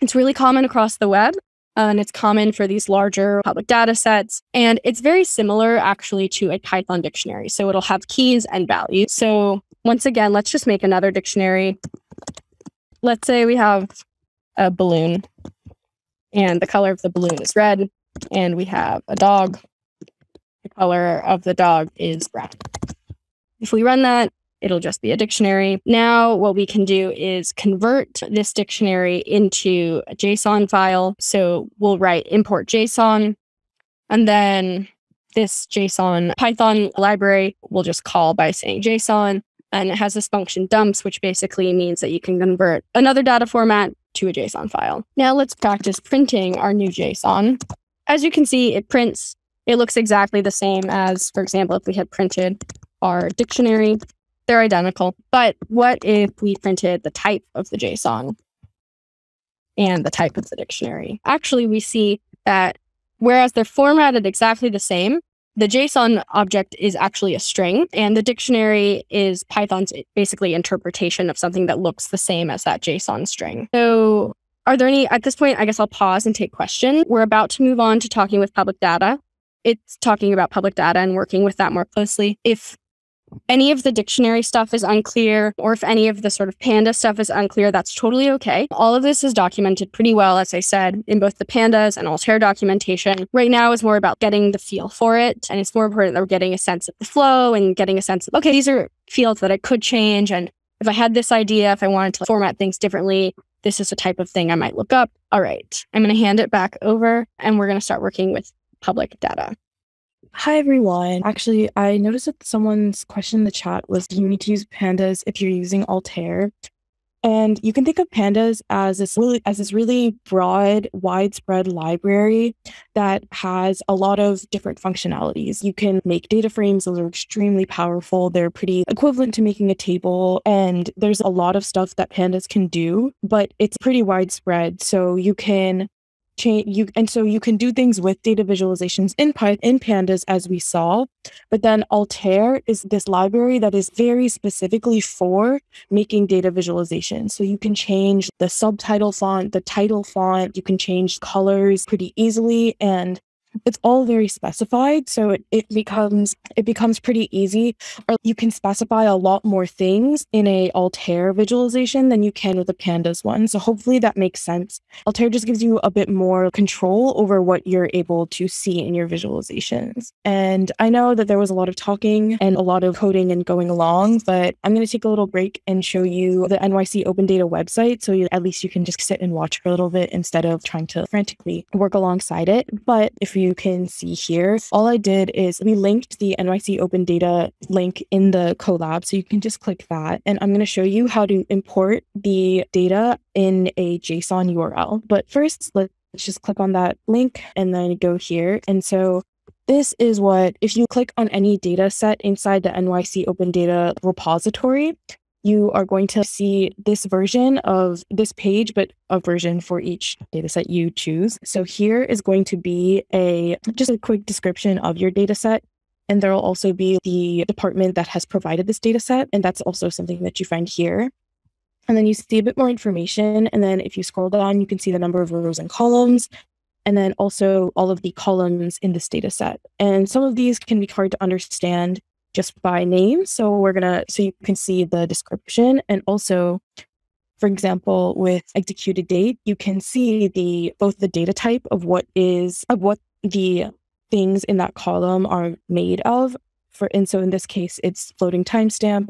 It's really common across the web. And it's common for these larger public data sets. And it's very similar actually to a Python dictionary. So it'll have keys and values. So once again, let's just make another dictionary. Let's say we have a balloon and the color of the balloon is red and we have a dog. The color of the dog is brown. If we run that, it'll just be a dictionary. Now, what we can do is convert this dictionary into a JSON file. So we'll write import JSON, and then this JSON Python library we'll just call by saying JSON. And it has this function dumps, which basically means that you can convert another data format to a JSON file. Now let's practice printing our new JSON. As you can see, it prints, it looks exactly the same as, for example, if we had printed our dictionary, they're identical. But what if we printed the type of the JSON and the type of the dictionary? Actually, we see that whereas they're formatted exactly the same, the JSON object is actually a string, and the dictionary is Python's basically interpretation of something that looks the same as that JSON string. So, are there any, at this point, I guess I'll pause and take questions. We're about to move on to talking with public data. It's talking about public data and working with that more closely. If any of the dictionary stuff is unclear, or if any of the sort of panda stuff is unclear, that's totally okay. All of this is documented pretty well, as I said, in both the pandas and Altair documentation. Right now is more about getting the feel for it. And it's more important that we're getting a sense of the flow and getting a sense of, okay, these are fields that I could change. And if I had this idea, if I wanted to format things differently, this is the type of thing I might look up. All right, I'm going to hand it back over and we're going to start working with public data. Hi, everyone. Actually, I noticed that someone's question in the chat was Do you need to use pandas if you're using Altair? And you can think of pandas as this really as this really broad, widespread library that has a lot of different functionalities. You can make data frames, those are extremely powerful. They're pretty equivalent to making a table. And there's a lot of stuff that pandas can do, but it's pretty widespread. So you can change you and so you can do things with data visualizations in Python in pandas as we saw. But then altair is this library that is very specifically for making data visualizations. So you can change the subtitle font the title font you can change colors pretty easily and it's all very specified so it, it becomes it becomes pretty easy or you can specify a lot more things in a altair visualization than you can with a pandas one so hopefully that makes sense. Altair just gives you a bit more control over what you're able to see in your visualizations. And i know that there was a lot of talking and a lot of coding and going along but i'm going to take a little break and show you the nyc open data website so you, at least you can just sit and watch for a little bit instead of trying to frantically work alongside it. But if you you can see here, all I did is we linked the NYC Open Data link in the Colab. So you can just click that. And I'm going to show you how to import the data in a JSON URL. But first, let's just click on that link and then go here. And so this is what, if you click on any data set inside the NYC Open Data repository, you are going to see this version of this page, but a version for each dataset you choose. So here is going to be a just a quick description of your dataset. And there will also be the department that has provided this dataset. And that's also something that you find here. And then you see a bit more information. And then if you scroll down, you can see the number of rows and columns, and then also all of the columns in this data set. And some of these can be hard to understand just by name. So we're to, so you can see the description and also, for example, with executed date, you can see the, both the data type of what is, of what the things in that column are made of. For, and so in this case, it's floating timestamp.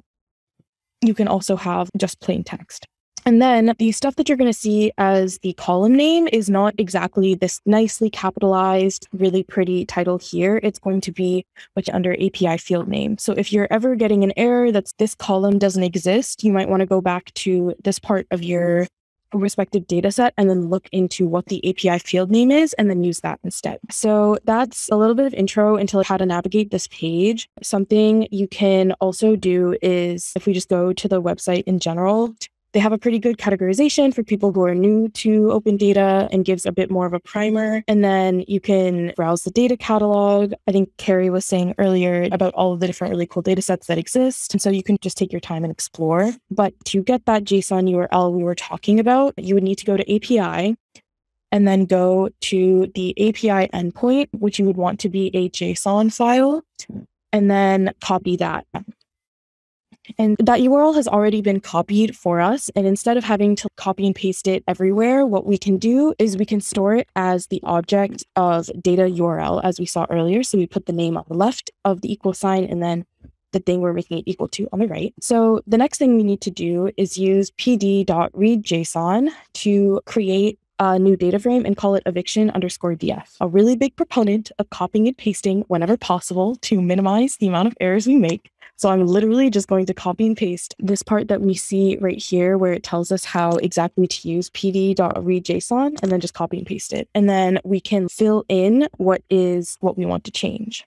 you can also have just plain text. And then the stuff that you're going to see as the column name is not exactly this nicely capitalized, really pretty title here. It's going to be what's under API field name. So if you're ever getting an error that's this column doesn't exist, you might want to go back to this part of your respective data set and then look into what the API field name is and then use that instead. So that's a little bit of intro into how to navigate this page. Something you can also do is if we just go to the website in general, they have a pretty good categorization for people who are new to open data and gives a bit more of a primer. And then you can browse the data catalog. I think Carrie was saying earlier about all of the different really cool data sets that exist. And so you can just take your time and explore. But to get that JSON URL we were talking about, you would need to go to API and then go to the API endpoint, which you would want to be a JSON file, and then copy that. And that URL has already been copied for us. And instead of having to copy and paste it everywhere, what we can do is we can store it as the object of data URL, as we saw earlier. So we put the name on the left of the equal sign and then the thing we're making it equal to on the right. So the next thing we need to do is use pd.readjson to create a new data frame and call it eviction underscore df. A really big proponent of copying and pasting whenever possible to minimize the amount of errors we make. So I'm literally just going to copy and paste this part that we see right here where it tells us how exactly to use pd.readjson and then just copy and paste it. And then we can fill in what is what we want to change.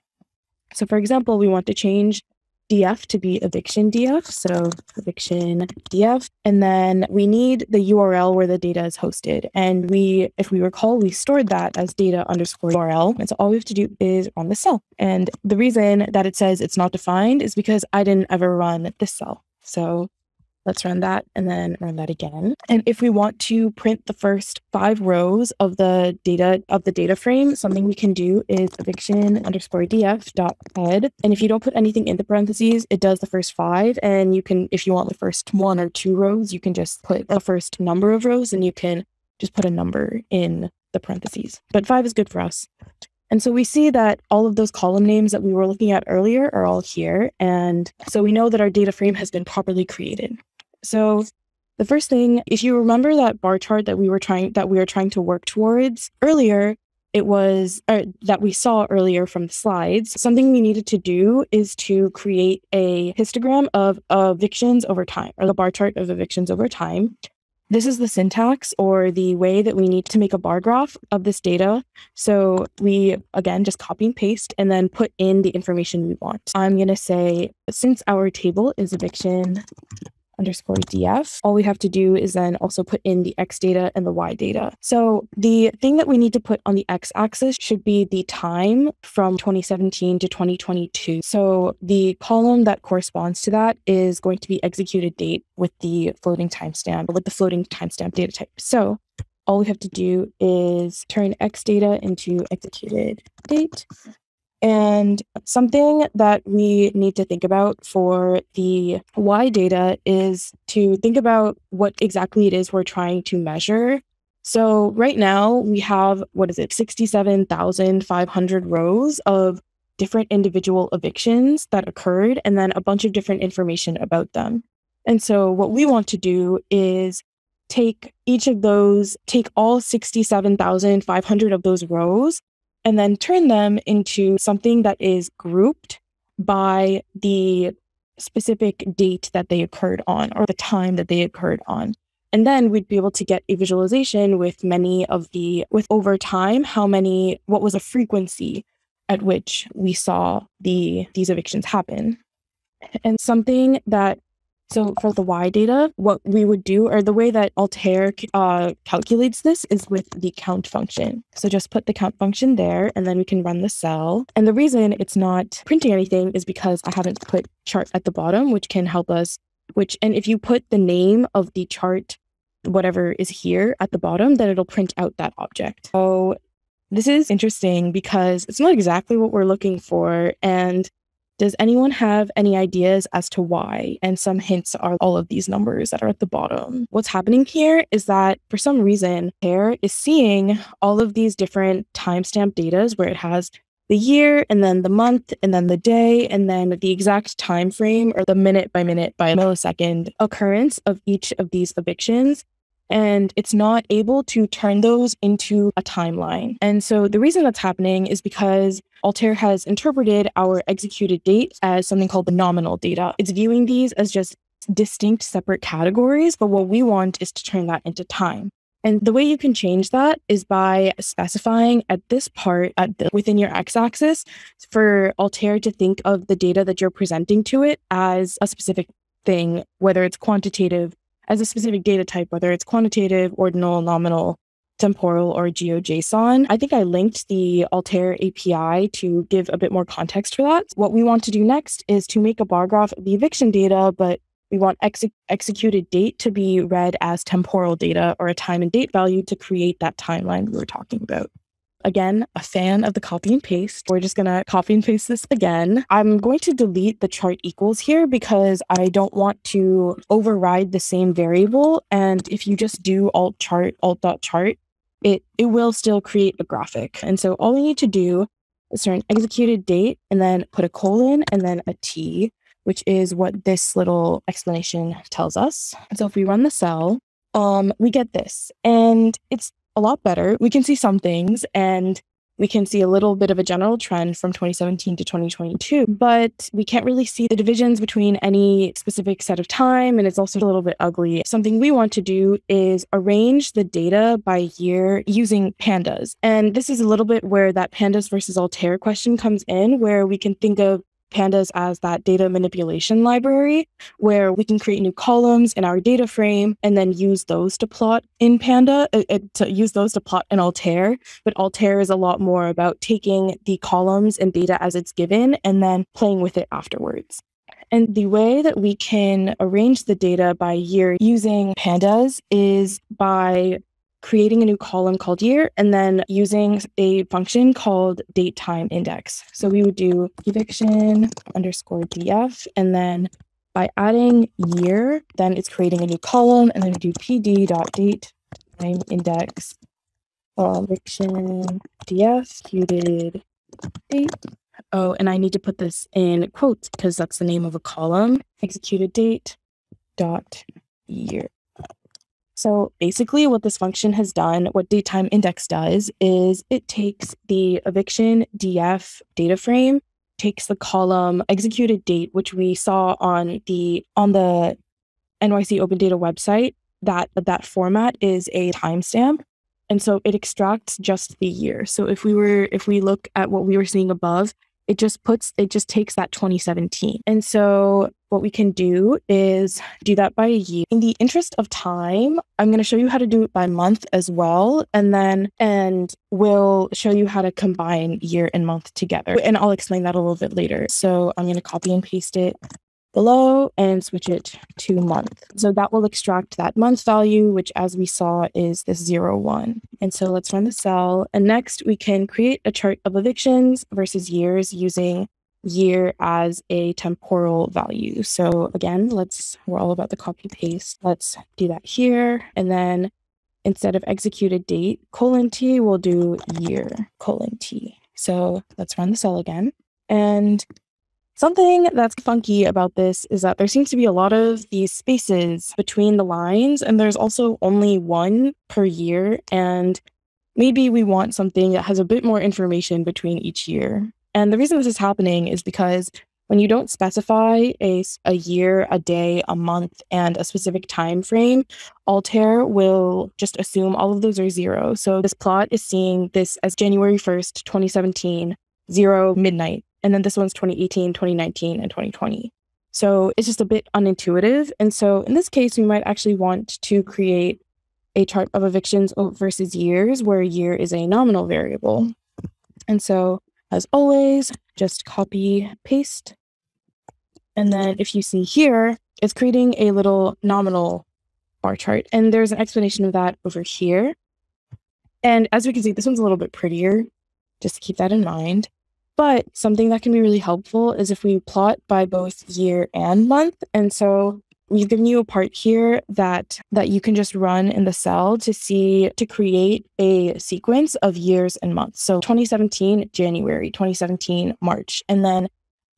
So for example, we want to change df to be eviction df. So eviction df. And then we need the URL where the data is hosted. And we, if we recall, we stored that as data underscore URL. And so all we have to do is run the cell. And the reason that it says it's not defined is because I didn't ever run this cell. So Let's run that and then run that again. And if we want to print the first five rows of the data of the data frame, something we can do is eviction underscore df dot head. And if you don't put anything in the parentheses, it does the first five. And you can, if you want the first one or two rows, you can just put the first number of rows and you can just put a number in the parentheses. But five is good for us. And so we see that all of those column names that we were looking at earlier are all here. And so we know that our data frame has been properly created. So the first thing, if you remember that bar chart that we were trying that we were trying to work towards earlier, it was uh, that we saw earlier from the slides. Something we needed to do is to create a histogram of evictions over time, or the bar chart of evictions over time. This is the syntax or the way that we need to make a bar graph of this data. So we, again, just copy and paste and then put in the information we want. I'm going to say, since our table is eviction underscore df. All we have to do is then also put in the x data and the y data. So the thing that we need to put on the x axis should be the time from 2017 to 2022. So the column that corresponds to that is going to be executed date with the floating timestamp, with the floating timestamp data type. So all we have to do is turn x data into executed date and something that we need to think about for the Y data is to think about what exactly it is we're trying to measure. So right now we have, what is it, 67,500 rows of different individual evictions that occurred and then a bunch of different information about them. And so what we want to do is take each of those, take all 67,500 of those rows and then turn them into something that is grouped by the specific date that they occurred on or the time that they occurred on. And then we'd be able to get a visualization with many of the, with over time, how many, what was a frequency at which we saw the these evictions happen. And something that so for the Y data, what we would do, or the way that Altair uh, calculates this is with the count function. So just put the count function there, and then we can run the cell. And the reason it's not printing anything is because I haven't put chart at the bottom, which can help us, which, and if you put the name of the chart, whatever is here at the bottom, then it'll print out that object. So this is interesting because it's not exactly what we're looking for. And does anyone have any ideas as to why? And some hints are all of these numbers that are at the bottom. What's happening here is that for some reason, Hair is seeing all of these different timestamp datas where it has the year and then the month and then the day and then the exact time frame or the minute by minute by millisecond occurrence of each of these evictions and it's not able to turn those into a timeline. And so the reason that's happening is because Altair has interpreted our executed date as something called the nominal data. It's viewing these as just distinct separate categories, but what we want is to turn that into time. And the way you can change that is by specifying at this part at the, within your x-axis for Altair to think of the data that you're presenting to it as a specific thing, whether it's quantitative, as a specific data type, whether it's quantitative, ordinal, nominal, temporal, or GeoJSON. I think I linked the Altair API to give a bit more context for that. What we want to do next is to make a bar graph of the eviction data, but we want ex- executed date to be read as temporal data or a time and date value to create that timeline we were talking about. Again, a fan of the copy and paste. We're just going to copy and paste this again. I'm going to delete the chart equals here because I don't want to override the same variable. And if you just do alt chart, alt dot chart, it, it will still create a graphic. And so all we need to do is turn executed date and then put a colon and then a T which is what this little explanation tells us. So if we run the cell, um, we get this, and it's a lot better. We can see some things, and we can see a little bit of a general trend from 2017 to 2022, but we can't really see the divisions between any specific set of time, and it's also a little bit ugly. Something we want to do is arrange the data by year using pandas. And this is a little bit where that pandas versus Altair question comes in, where we can think of pandas as that data manipulation library where we can create new columns in our data frame and then use those to plot in panda uh, uh, to use those to plot in altair. But altair is a lot more about taking the columns and data as it's given and then playing with it afterwards. And the way that we can arrange the data by year using pandas is by creating a new column called year and then using a function called date time index. So we would do eviction underscore df and then by adding year, then it's creating a new column and then we do pd dot date time index uh, eviction df queued date. Oh, and I need to put this in quotes because that's the name of a column. Executed date dot year. So basically, what this function has done, what datetime index does, is it takes the eviction df data frame, takes the column executed date, which we saw on the on the NYC Open Data website. That that format is a timestamp, and so it extracts just the year. So if we were if we look at what we were seeing above, it just puts it just takes that 2017 and so what we can do is do that by a year. In the interest of time i'm going to show you how to do it by month as well and then and we'll show you how to combine year and month together. And i'll explain that a little bit later. So i'm going to copy and paste it below and switch it to month. So that will extract that month value, which as we saw is this zero one. And so let's run the cell. And next we can create a chart of evictions versus years using year as a temporal value. So again, let's, we're all about the copy paste. Let's do that here. And then instead of executed date colon T, we'll do year colon T. So let's run the cell again. And Something that's funky about this is that there seems to be a lot of these spaces between the lines, and there's also only one per year. And maybe we want something that has a bit more information between each year. And the reason this is happening is because when you don't specify a, a year, a day, a month, and a specific time frame, Altair will just assume all of those are zero. So this plot is seeing this as January 1st, 2017, zero midnight and then this one's 2018, 2019, and 2020. So it's just a bit unintuitive. And so in this case, we might actually want to create a chart of evictions versus years where year is a nominal variable. And so as always, just copy, paste. And then if you see here, it's creating a little nominal bar chart. And there's an explanation of that over here. And as we can see, this one's a little bit prettier, just keep that in mind. But something that can be really helpful is if we plot by both year and month. And so we've given you a part here that that you can just run in the cell to see to create a sequence of years and months. So 2017 January, 2017 March, and then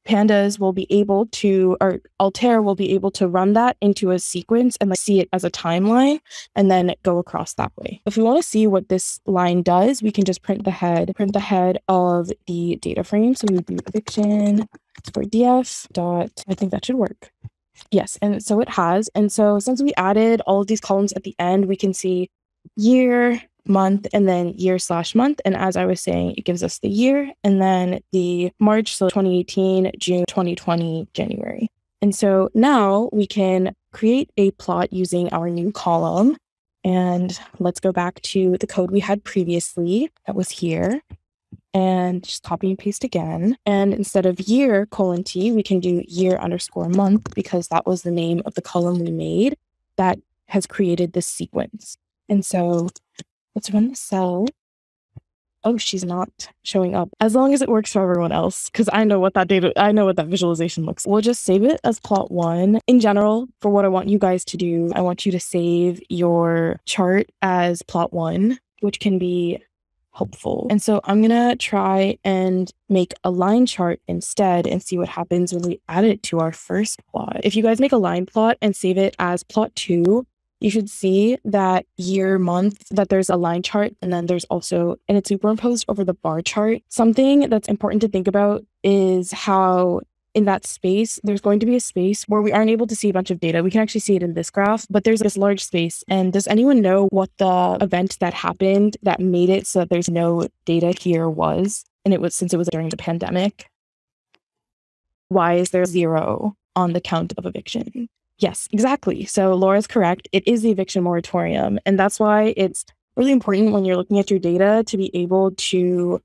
pandas will be able to or altair will be able to run that into a sequence and like see it as a timeline and then go across that way. If we want to see what this line does we can just print the head print the head of the data frame. So we do eviction for df dot i think that should work. Yes, and so it has. And so since we added all of these columns at the end, we can see year, month, and then year slash month. And as I was saying, it gives us the year and then the March, so 2018, June, 2020, January. And so now we can create a plot using our new column. And let's go back to the code we had previously that was here and just copy and paste again. And instead of year colon T, we can do year underscore month because that was the name of the column we made that has created this sequence. And so let's run the cell. Oh, she's not showing up. As long as it works for everyone else, because I know what that data, I know what that visualization looks. Like. We'll just save it as plot one. In general, for what I want you guys to do, I want you to save your chart as plot one, which can be helpful. And so I'm going to try and make a line chart instead and see what happens when we add it to our first plot. If you guys make a line plot and save it as plot two, you should see that year month that there's a line chart and then there's also and it's superimposed over the bar chart. Something that's important to think about is how in that space, there's going to be a space where we aren't able to see a bunch of data. We can actually see it in this graph, but there's this large space. And does anyone know what the event that happened that made it so that there's no data here was? And it was since it was during the pandemic. Why is there zero on the count of eviction? Yes, exactly. So Laura's correct. It is the eviction moratorium. And that's why it's really important when you're looking at your data to be able to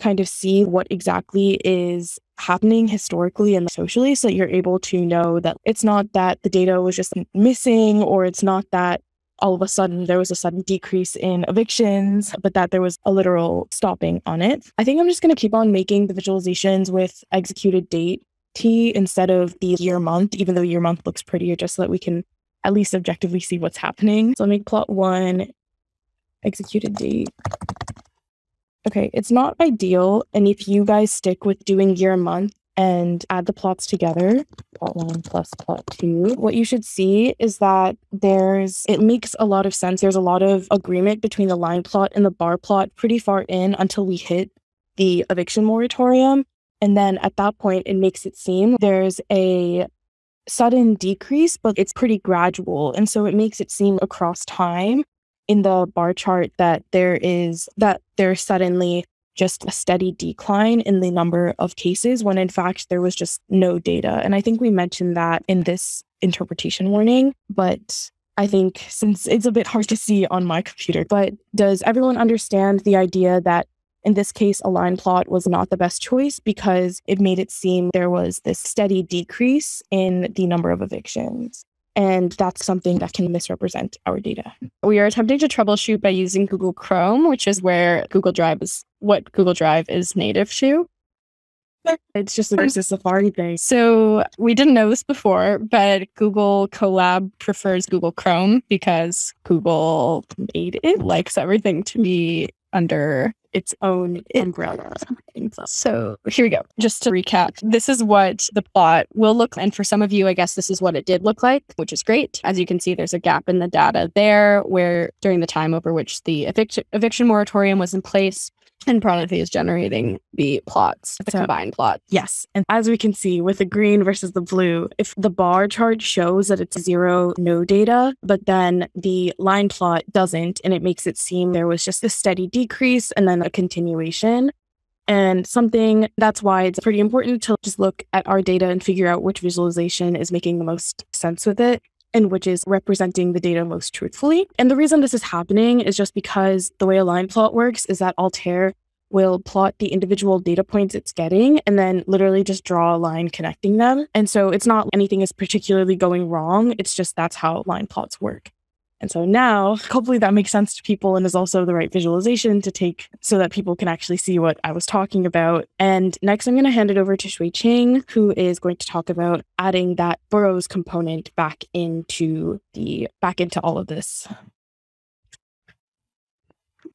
kind of see what exactly is happening historically and socially so that you're able to know that it's not that the data was just missing or it's not that all of a sudden there was a sudden decrease in evictions, but that there was a literal stopping on it. I think I'm just going to keep on making the visualizations with executed date T instead of the year month, even though year month looks prettier, just so that we can at least objectively see what's happening. So make plot one, executed date. Okay, it's not ideal. And if you guys stick with doing year month and add the plots together, plot one plus plot two, what you should see is that there's, it makes a lot of sense. There's a lot of agreement between the line plot and the bar plot pretty far in until we hit the eviction moratorium. And then at that point, it makes it seem there's a sudden decrease, but it's pretty gradual. And so it makes it seem across time in the bar chart that there is that there's suddenly just a steady decline in the number of cases when in fact there was just no data. And I think we mentioned that in this interpretation warning, but I think since it's a bit hard to see on my computer, but does everyone understand the idea that in this case, a line plot was not the best choice because it made it seem there was this steady decrease in the number of evictions. And that's something that can misrepresent our data. We are attempting to troubleshoot by using Google Chrome, which is where Google Drive is what Google Drive is native to. It's just a Safari thing. So we didn't know this before, but Google Colab prefers Google Chrome because Google made it likes everything to be under its own umbrella. So here we go. Just to recap, this is what the plot will look. And for some of you, I guess this is what it did look like, which is great. As you can see, there's a gap in the data there where during the time over which the evict- eviction moratorium was in place, and Pranathi is generating the plots, the so, combined plot. Yes. And as we can see with the green versus the blue, if the bar chart shows that it's zero no data, but then the line plot doesn't, and it makes it seem there was just a steady decrease and then a continuation. And something that's why it's pretty important to just look at our data and figure out which visualization is making the most sense with it and which is representing the data most truthfully. And the reason this is happening is just because the way a line plot works is that Altair will plot the individual data points it's getting and then literally just draw a line connecting them. And so it's not anything is particularly going wrong. It's just that's how line plots work. And so now, hopefully, that makes sense to people and is also the right visualization to take so that people can actually see what I was talking about. And next, I'm going to hand it over to Shui Ching, who is going to talk about adding that boroughs component back into the back into all of this.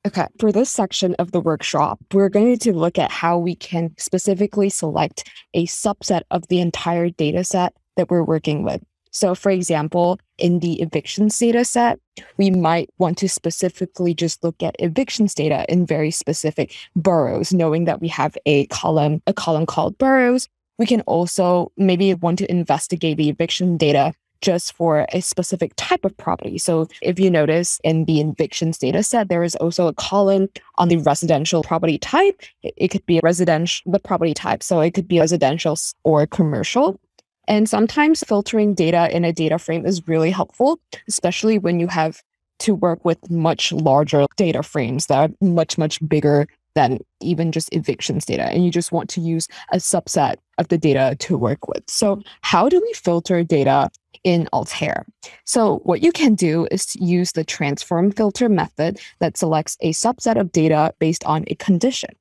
Okay, for this section of the workshop, we're going to look at how we can specifically select a subset of the entire data set that we're working with. So, for example, in the evictions data set, we might want to specifically just look at evictions data in very specific boroughs, knowing that we have a column, a column called boroughs. We can also maybe want to investigate the eviction data just for a specific type of property. So if you notice in the evictions data set, there is also a column on the residential property type. It, could be residential, the property type. So it could be residential or commercial. And sometimes filtering data in a data frame is really helpful, especially when you have to work with much larger data frames that are much, much bigger than even just evictions data. And you just want to use a subset of the data to work with. So, how do we filter data in Altair? So, what you can do is to use the transform filter method that selects a subset of data based on a condition.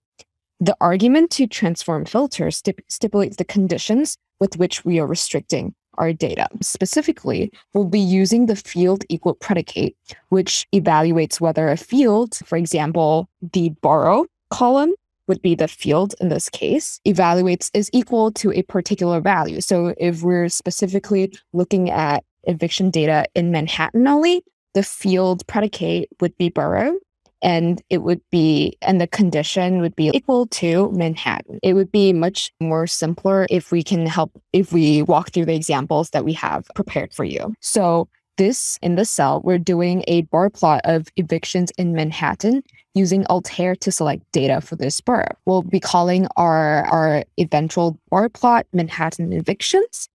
The argument to transform filter stip- stipulates the conditions with which we are restricting our data. Specifically, we'll be using the field equal predicate, which evaluates whether a field, for example, the borough column would be the field in this case, evaluates is equal to a particular value. So if we're specifically looking at eviction data in Manhattan only, the field predicate would be borough and it would be and the condition would be equal to manhattan. It would be much more simpler if we can help if we walk through the examples that we have prepared for you. So this in the cell we're doing a bar plot of evictions in manhattan using altair to select data for this borough we'll be calling our our eventual bar plot manhattan evictions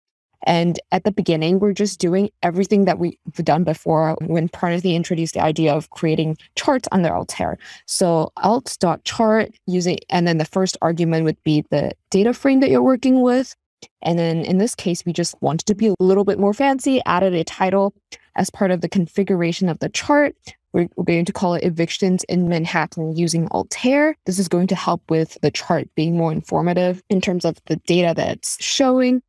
and at the beginning, we're just doing everything that we've done before when Pranathi introduced the idea of creating charts under Altair. So alt.chart using, and then the first argument would be the data frame that you're working with. And then in this case, we just wanted to be a little bit more fancy, added a title as part of the configuration of the chart. We're, going to call it evictions in Manhattan using Altair. This is going to help with the chart being more informative in terms of the data that's showing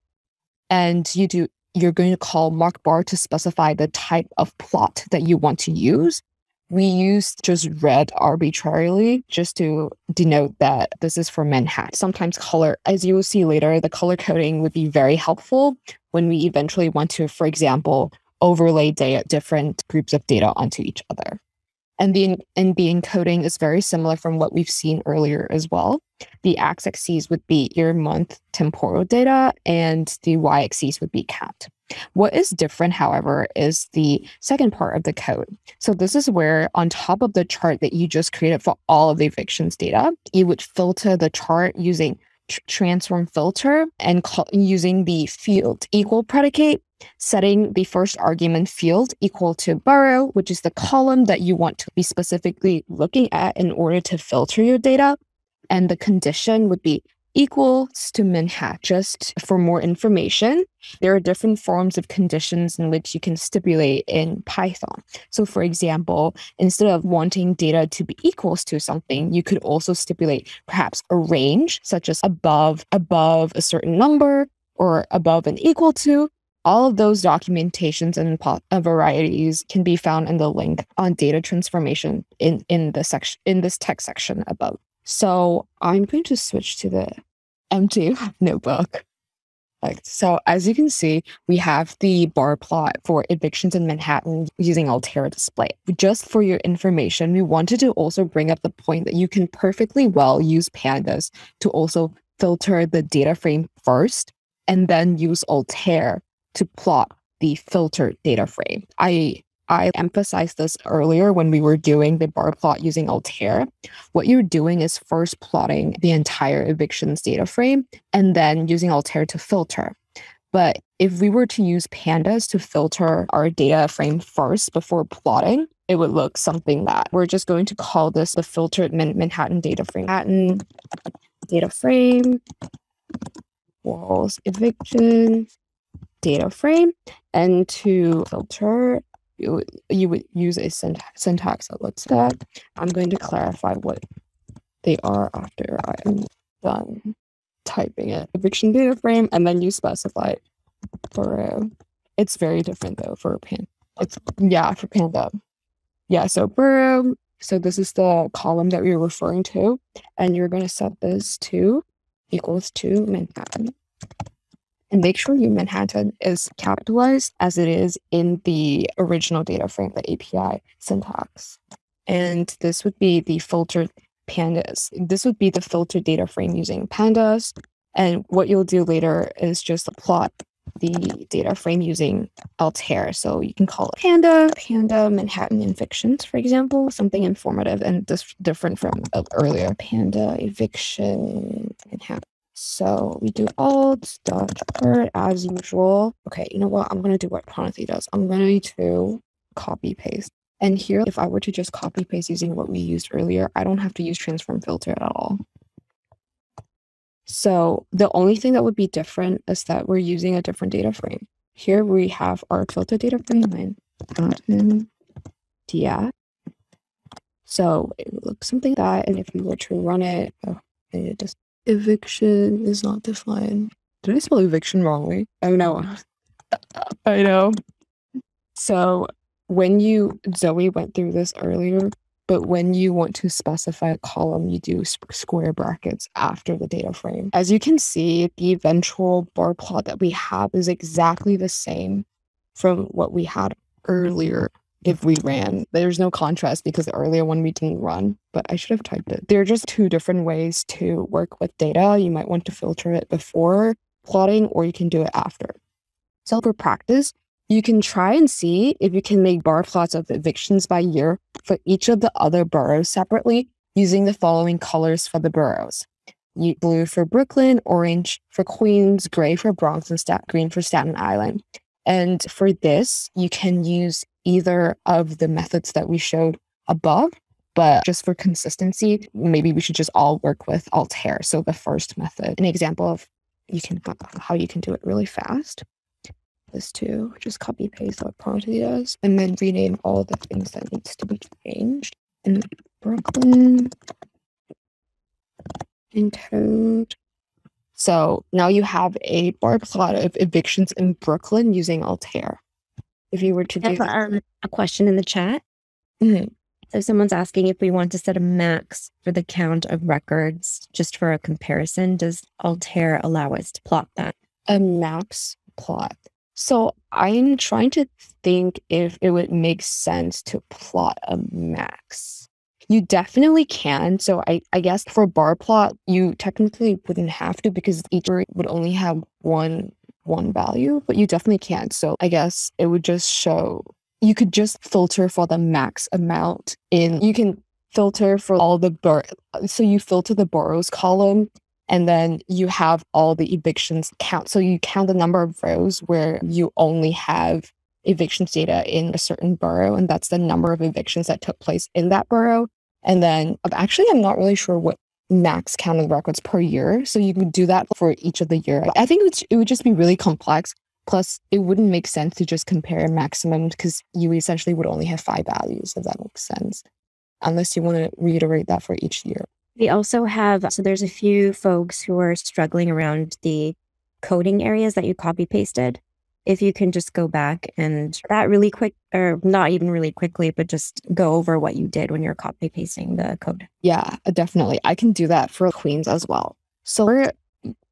and you do you're going to call mark bar to specify the type of plot that you want to use. We used just red arbitrarily just to denote that this is for Manhattan. Sometimes color, as you will see later, the color coding would be very helpful when we eventually want to, for example, overlay data, different groups of data onto each other. And the, and the encoding is very similar from what we've seen earlier as well. The x-axis would be year month temporal data and the y-axis would be count. What is different, however, is the second part of the code. So this is where on top of the chart that you just created for all of the evictions data, you would filter the chart using transform filter and using the field equal predicate setting the first argument field equal to borough, which is the column that you want to be specifically looking at in order to filter your data. And the condition would be equals to Manhattan. Just for more information, there are different forms of conditions in which you can stipulate in Python. So, for example, instead of wanting data to be equals to something, you could also stipulate perhaps a range, such as above above a certain number or above and equal to. All of those documentations and po- uh, varieties can be found in the link on data transformation in, in the section in this text section above. So I'm going to switch to the empty notebook. Like, so as you can see, we have the bar plot for evictions in Manhattan using Altair display. Just for your information, we wanted to also bring up the point that you can perfectly well use pandas to also filter the data frame first and then use Altair to plot the filtered data frame. I I emphasized this earlier when we were doing the bar plot using Altair. What you're doing is first plotting the entire evictions data frame and then using Altair to filter. But if we were to use pandas to filter our data frame first before plotting, it would look something that we're just going to call this the filtered Manhattan data frame. Manhattan data frame walls eviction data frame and to filter you you would use a syntax, syntax that looks that. I'm going to clarify what they are after I'm done typing it. Eviction data frame, and then you specify borough. It's very different though for pan. It's yeah for panda. Yeah, so borough. So this is the column that we are referring to, and you're going to set this to equals to Manhattan and make sure your Manhattan is capitalized as it is in the original data frame, the API syntax. And this would be the filtered pandas. This would be the filtered data frame using pandas. And what you'll do later is just plot the data frame using Altair. So you can call it Panda, Panda Manhattan Evictions, for example, something informative and this different from earlier Panda Eviction Manhattan. So we do alt dot as usual. Okay, you know what? I'm gonna do what Pranathi does. I'm going to copy paste. And here, if I were to just copy paste using what we used earlier, I don't have to use transform filter at all. So the only thing that would be different is that we're using a different data frame. Here we have our filter data frame in DIA. So it would look something like that. And if we were to run it, oh, it just Eviction is not defined. Did I spell eviction wrongly? Oh no. I know. So when you, Zoe went through this earlier, but when you want to specify a column, you do square brackets after the data frame. As you can see, the eventual bar plot that we have is exactly the same from what we had earlier if we ran. There's no contrast because the earlier one we didn't run, but I should have typed it. There are just two different ways to work with data. You might want to filter it before plotting or you can do it after. So for practice, you can try and see if you can make bar plots of evictions by year for each of the other boroughs separately using the following colors for the boroughs. Blue for Brooklyn, orange for Queens, gray for Bronx, and green for Staten Island. And for this, you can use either of the methods that we showed above, but just for consistency, maybe we should just all work with Altair. So the first method, an example of you can how you can do it really fast is to just copy paste what Pranathi does and then rename all the things that needs to be changed in Brooklyn in code. So now you have a bar plot of evictions in Brooklyn using Altair if you were to do um, a question in the chat. Mm-hmm. So someone's asking if we want to set a max for the count of records just for a comparison. Does Altair allow us to plot that? A max plot. So I'm trying to think if it would make sense to plot a max. You definitely can. So I, I guess for a bar plot, you technically wouldn't have to because each would only have one one value, but you definitely can't. So I guess it would just show you could just filter for the max amount in you can filter for all the bur so you filter the boroughs column and then you have all the evictions count. So you count the number of rows where you only have evictions data in a certain borough, and that's the number of evictions that took place in that borough. And then actually, I'm not really sure what max count of records per year. So you could do that for each of the year. I think it would, it would just be really complex. Plus, it wouldn't make sense to just compare maximum because you essentially would only have five values, if that makes sense, unless you want to reiterate that for each year. We also have, so there's a few folks who are struggling around the coding areas that you copy pasted if you can just go back and that really quick, or not even really quickly, but just go over what you did when you're copy pasting the code. Yeah, definitely. I can do that for Queens as well. So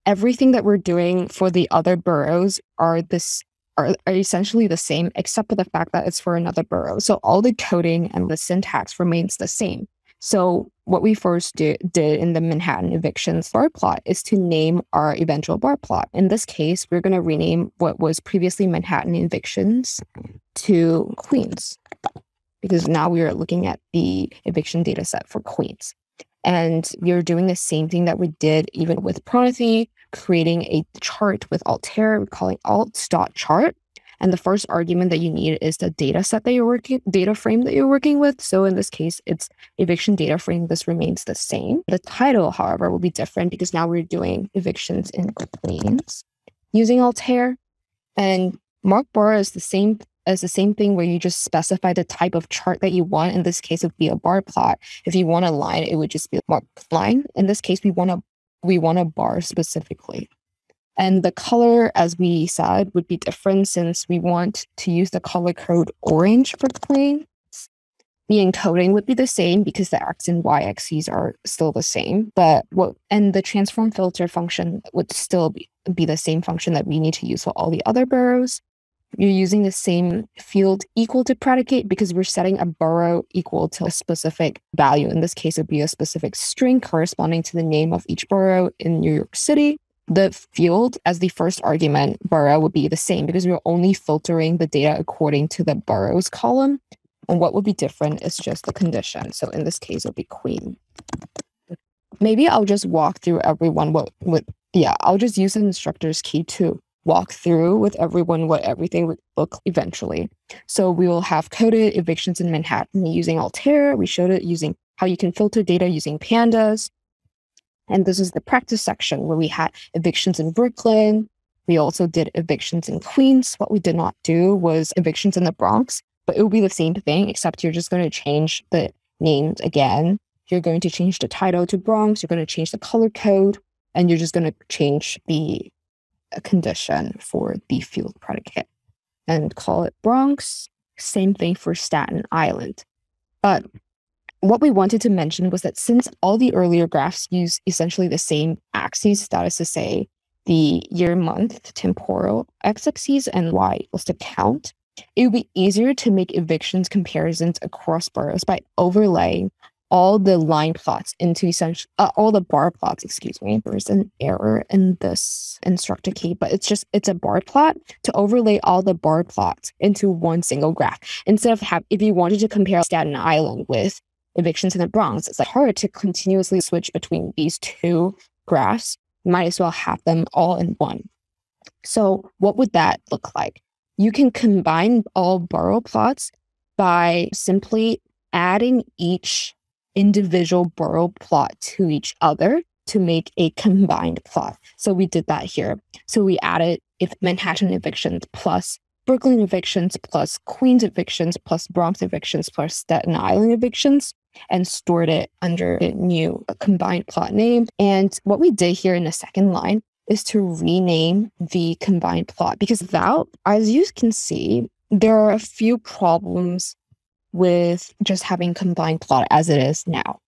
everything that we're doing for the other boroughs are this are, are essentially the same, except for the fact that it's for another borough. So all the coding and the syntax remains the same. So what we first do, did in the Manhattan evictions bar plot is to name our eventual bar plot. In this case, we're going to rename what was previously Manhattan evictions to Queens because now we are looking at the eviction data set for Queens. And we are doing the same thing that we did even with Pranathi, creating a chart with Altair, we're calling alt.chart. And the first argument that you need is the data set that you're working, data frame that you're working with. So in this case, it's eviction data frame. This remains the same. The title, however, will be different because now we're doing evictions in Queens using Altair. And Mark Bar is the same is the same thing where you just specify the type of chart that you want. In this case, it would be a bar plot. If you want a line, it would just be a line. In this case, we want a we want a bar specifically. And the color, as we said, would be different since we want to use the color code orange for plane. The encoding would be the same because the x and y axes are still the same. But what and the transform filter function would still be, be the same function that we need to use for all the other boroughs. You're using the same field equal to predicate because we're setting a borough equal to a specific value. In this case, it would be a specific string corresponding to the name of each borough in New York City the field as the first argument borough would be the same because we're only filtering the data according to the boroughs column. And what would be different is just the condition. So in this case, it would be queen. Maybe I'll just walk through everyone what with yeah, I'll just use an instructor's key to walk through with everyone what everything would look eventually. So we will have coded evictions in Manhattan using Altair. We showed it using how you can filter data using pandas. And this is the practice section where we had evictions in Brooklyn. We also did evictions in Queens. What we did not do was evictions in the Bronx, but it will be the same thing, except you're just going to change the names again. You're going to change the title to Bronx. You're going to change the color code, and you're just going to change the uh, condition for the field predicate and call it Bronx. Same thing for Staten Island. But what we wanted to mention was that since all the earlier graphs use essentially the same axes, that is to say, the year month temporal x axis and y equals to count, it would be easier to make evictions comparisons across boroughs by overlaying all the line plots into essentially uh, all the bar plots excuse me. There's an error in this instructor key but it's just it's a bar plot to overlay all the bar plots into one single graph instead of have if you wanted to compare staten island with evictions in the Bronx, it's like hard to continuously switch between these two graphs. Might as well have them all in one. So what would that look like? You can combine all borough plots by simply adding each individual borough plot to each other to make a combined plot. So we did that here. So we added if Manhattan evictions plus Brooklyn evictions plus Queens evictions plus Bronx evictions plus Staten Island evictions and stored it under a new combined plot name. And what we did here in the second line is to rename the combined plot because that, as you can see, there are a few problems with just having combined plot as it is now.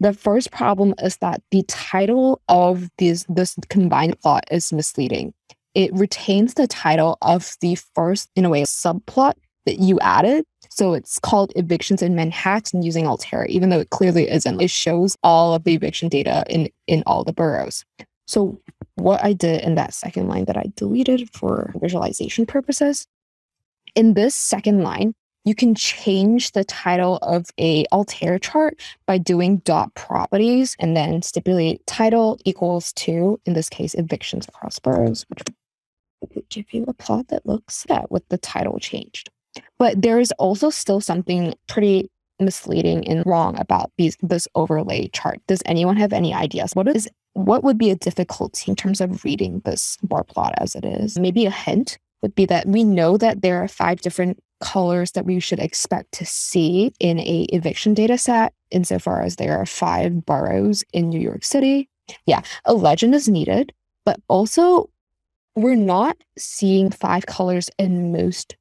The first problem is that the title of this this combined plot is misleading. It retains the title of the first, in a way, subplot that you added, so it's called evictions in Manhattan using Altair, even though it clearly isn't. It shows all of the eviction data in, in all the boroughs. So what I did in that second line that I deleted for visualization purposes, in this second line, you can change the title of a Altair chart by doing dot properties and then stipulate title equals to, in this case, evictions across boroughs, which would give you a plot that looks that with the title changed. But there is also still something pretty misleading and wrong about these this overlay chart. Does anyone have any ideas? What is what would be a difficulty in terms of reading this bar plot as it is? Maybe a hint would be that we know that there are five different colors that we should expect to see in a eviction data set insofar as there are five boroughs in New York City. Yeah, a legend is needed, but also we're not seeing five colors in most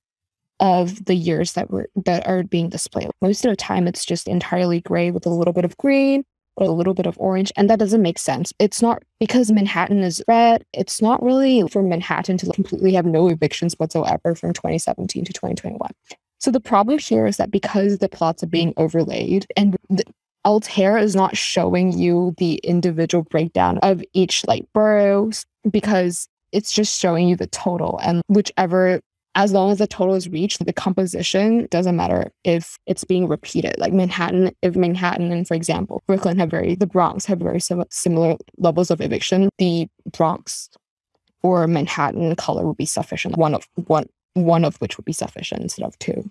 of the years that were that are being displayed. Most of the time it's just entirely gray with a little bit of green or a little bit of orange and that doesn't make sense. It's not because Manhattan is red, it's not really for Manhattan to completely have no evictions whatsoever from 2017 to 2021. So the problem here is that because the plots are being overlaid and the, Altair is not showing you the individual breakdown of each like boroughs because it's just showing you the total and whichever as long as the total is reached, the composition doesn't matter if it's being repeated. Like Manhattan, if Manhattan and, for example, Brooklyn have very, the Bronx have very sim- similar levels of eviction, the Bronx or Manhattan color would be sufficient. One of one one of which would be sufficient instead of two.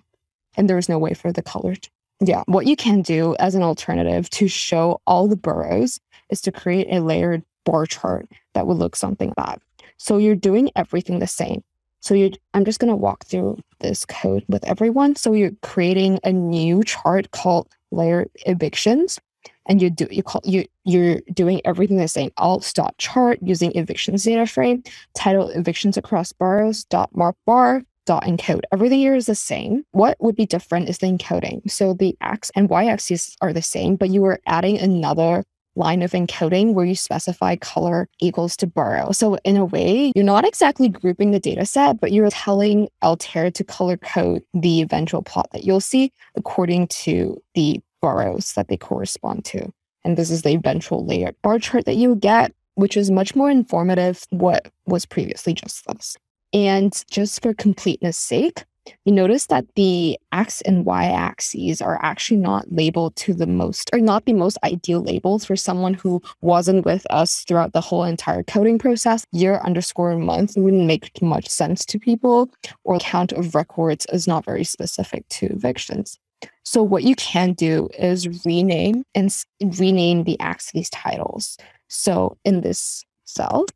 And there is no way for the color. To, yeah, what you can do as an alternative to show all the boroughs is to create a layered bar chart that would look something like that. So you're doing everything the same So you, I'm just going to walk through this code with everyone. So you're creating a new chart called layer evictions and you do you call you you're doing everything the same. Alt dot chart using evictions data frame title evictions across boroughs dot mark bar dot encode. Everything here is the same. What would be different is the encoding. So the x and y axes are the same but you are adding another line of encoding where you specify color equals to borough. So in a way, you're not exactly grouping the data set, but you're telling Altair to color code the eventual plot that you'll see according to the boroughs that they correspond to. And this is the eventual layered bar chart that you get, which is much more informative what was previously just this. And just for completeness sake, you notice that the X and Y axes are actually not labeled to the most, or not the most ideal labels for someone who wasn't with us throughout the whole entire coding process. Year underscore month wouldn't make much sense to people, or count of records is not very specific to evictions. So what you can do is rename and rename the axes titles. So in this cell,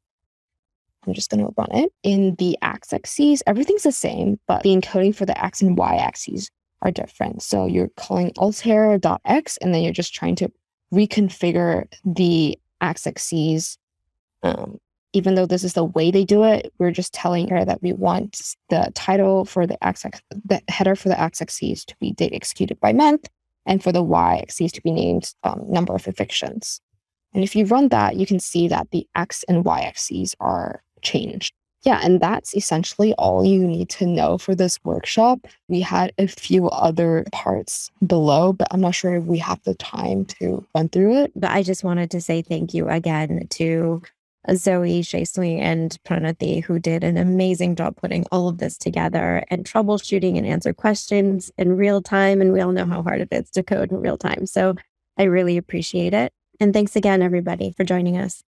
I'm just going to run it. In the x axes, everything's the same, but the encoding for the x and y axes are different. So you're calling altair.x, and then you're just trying to reconfigure the x axes um, even though this is the way they do it, we're just telling her that we want the title for the x the header for the x axis to be date executed by month, and for the y axis to be named um, number of evictions. And if you run that, you can see that the x and y axes are changed. Yeah, and that's essentially all you need to know for this workshop. We had a few other parts below, but I'm not sure if we have the time to run through it. But I just wanted to say thank you again to Zoe, Shaisui, and Pranathi, who did an amazing job putting all of this together and troubleshooting and answer questions in real time. And we all know how hard it is to code in real time. So I really appreciate it. And thanks again, everybody, for joining us.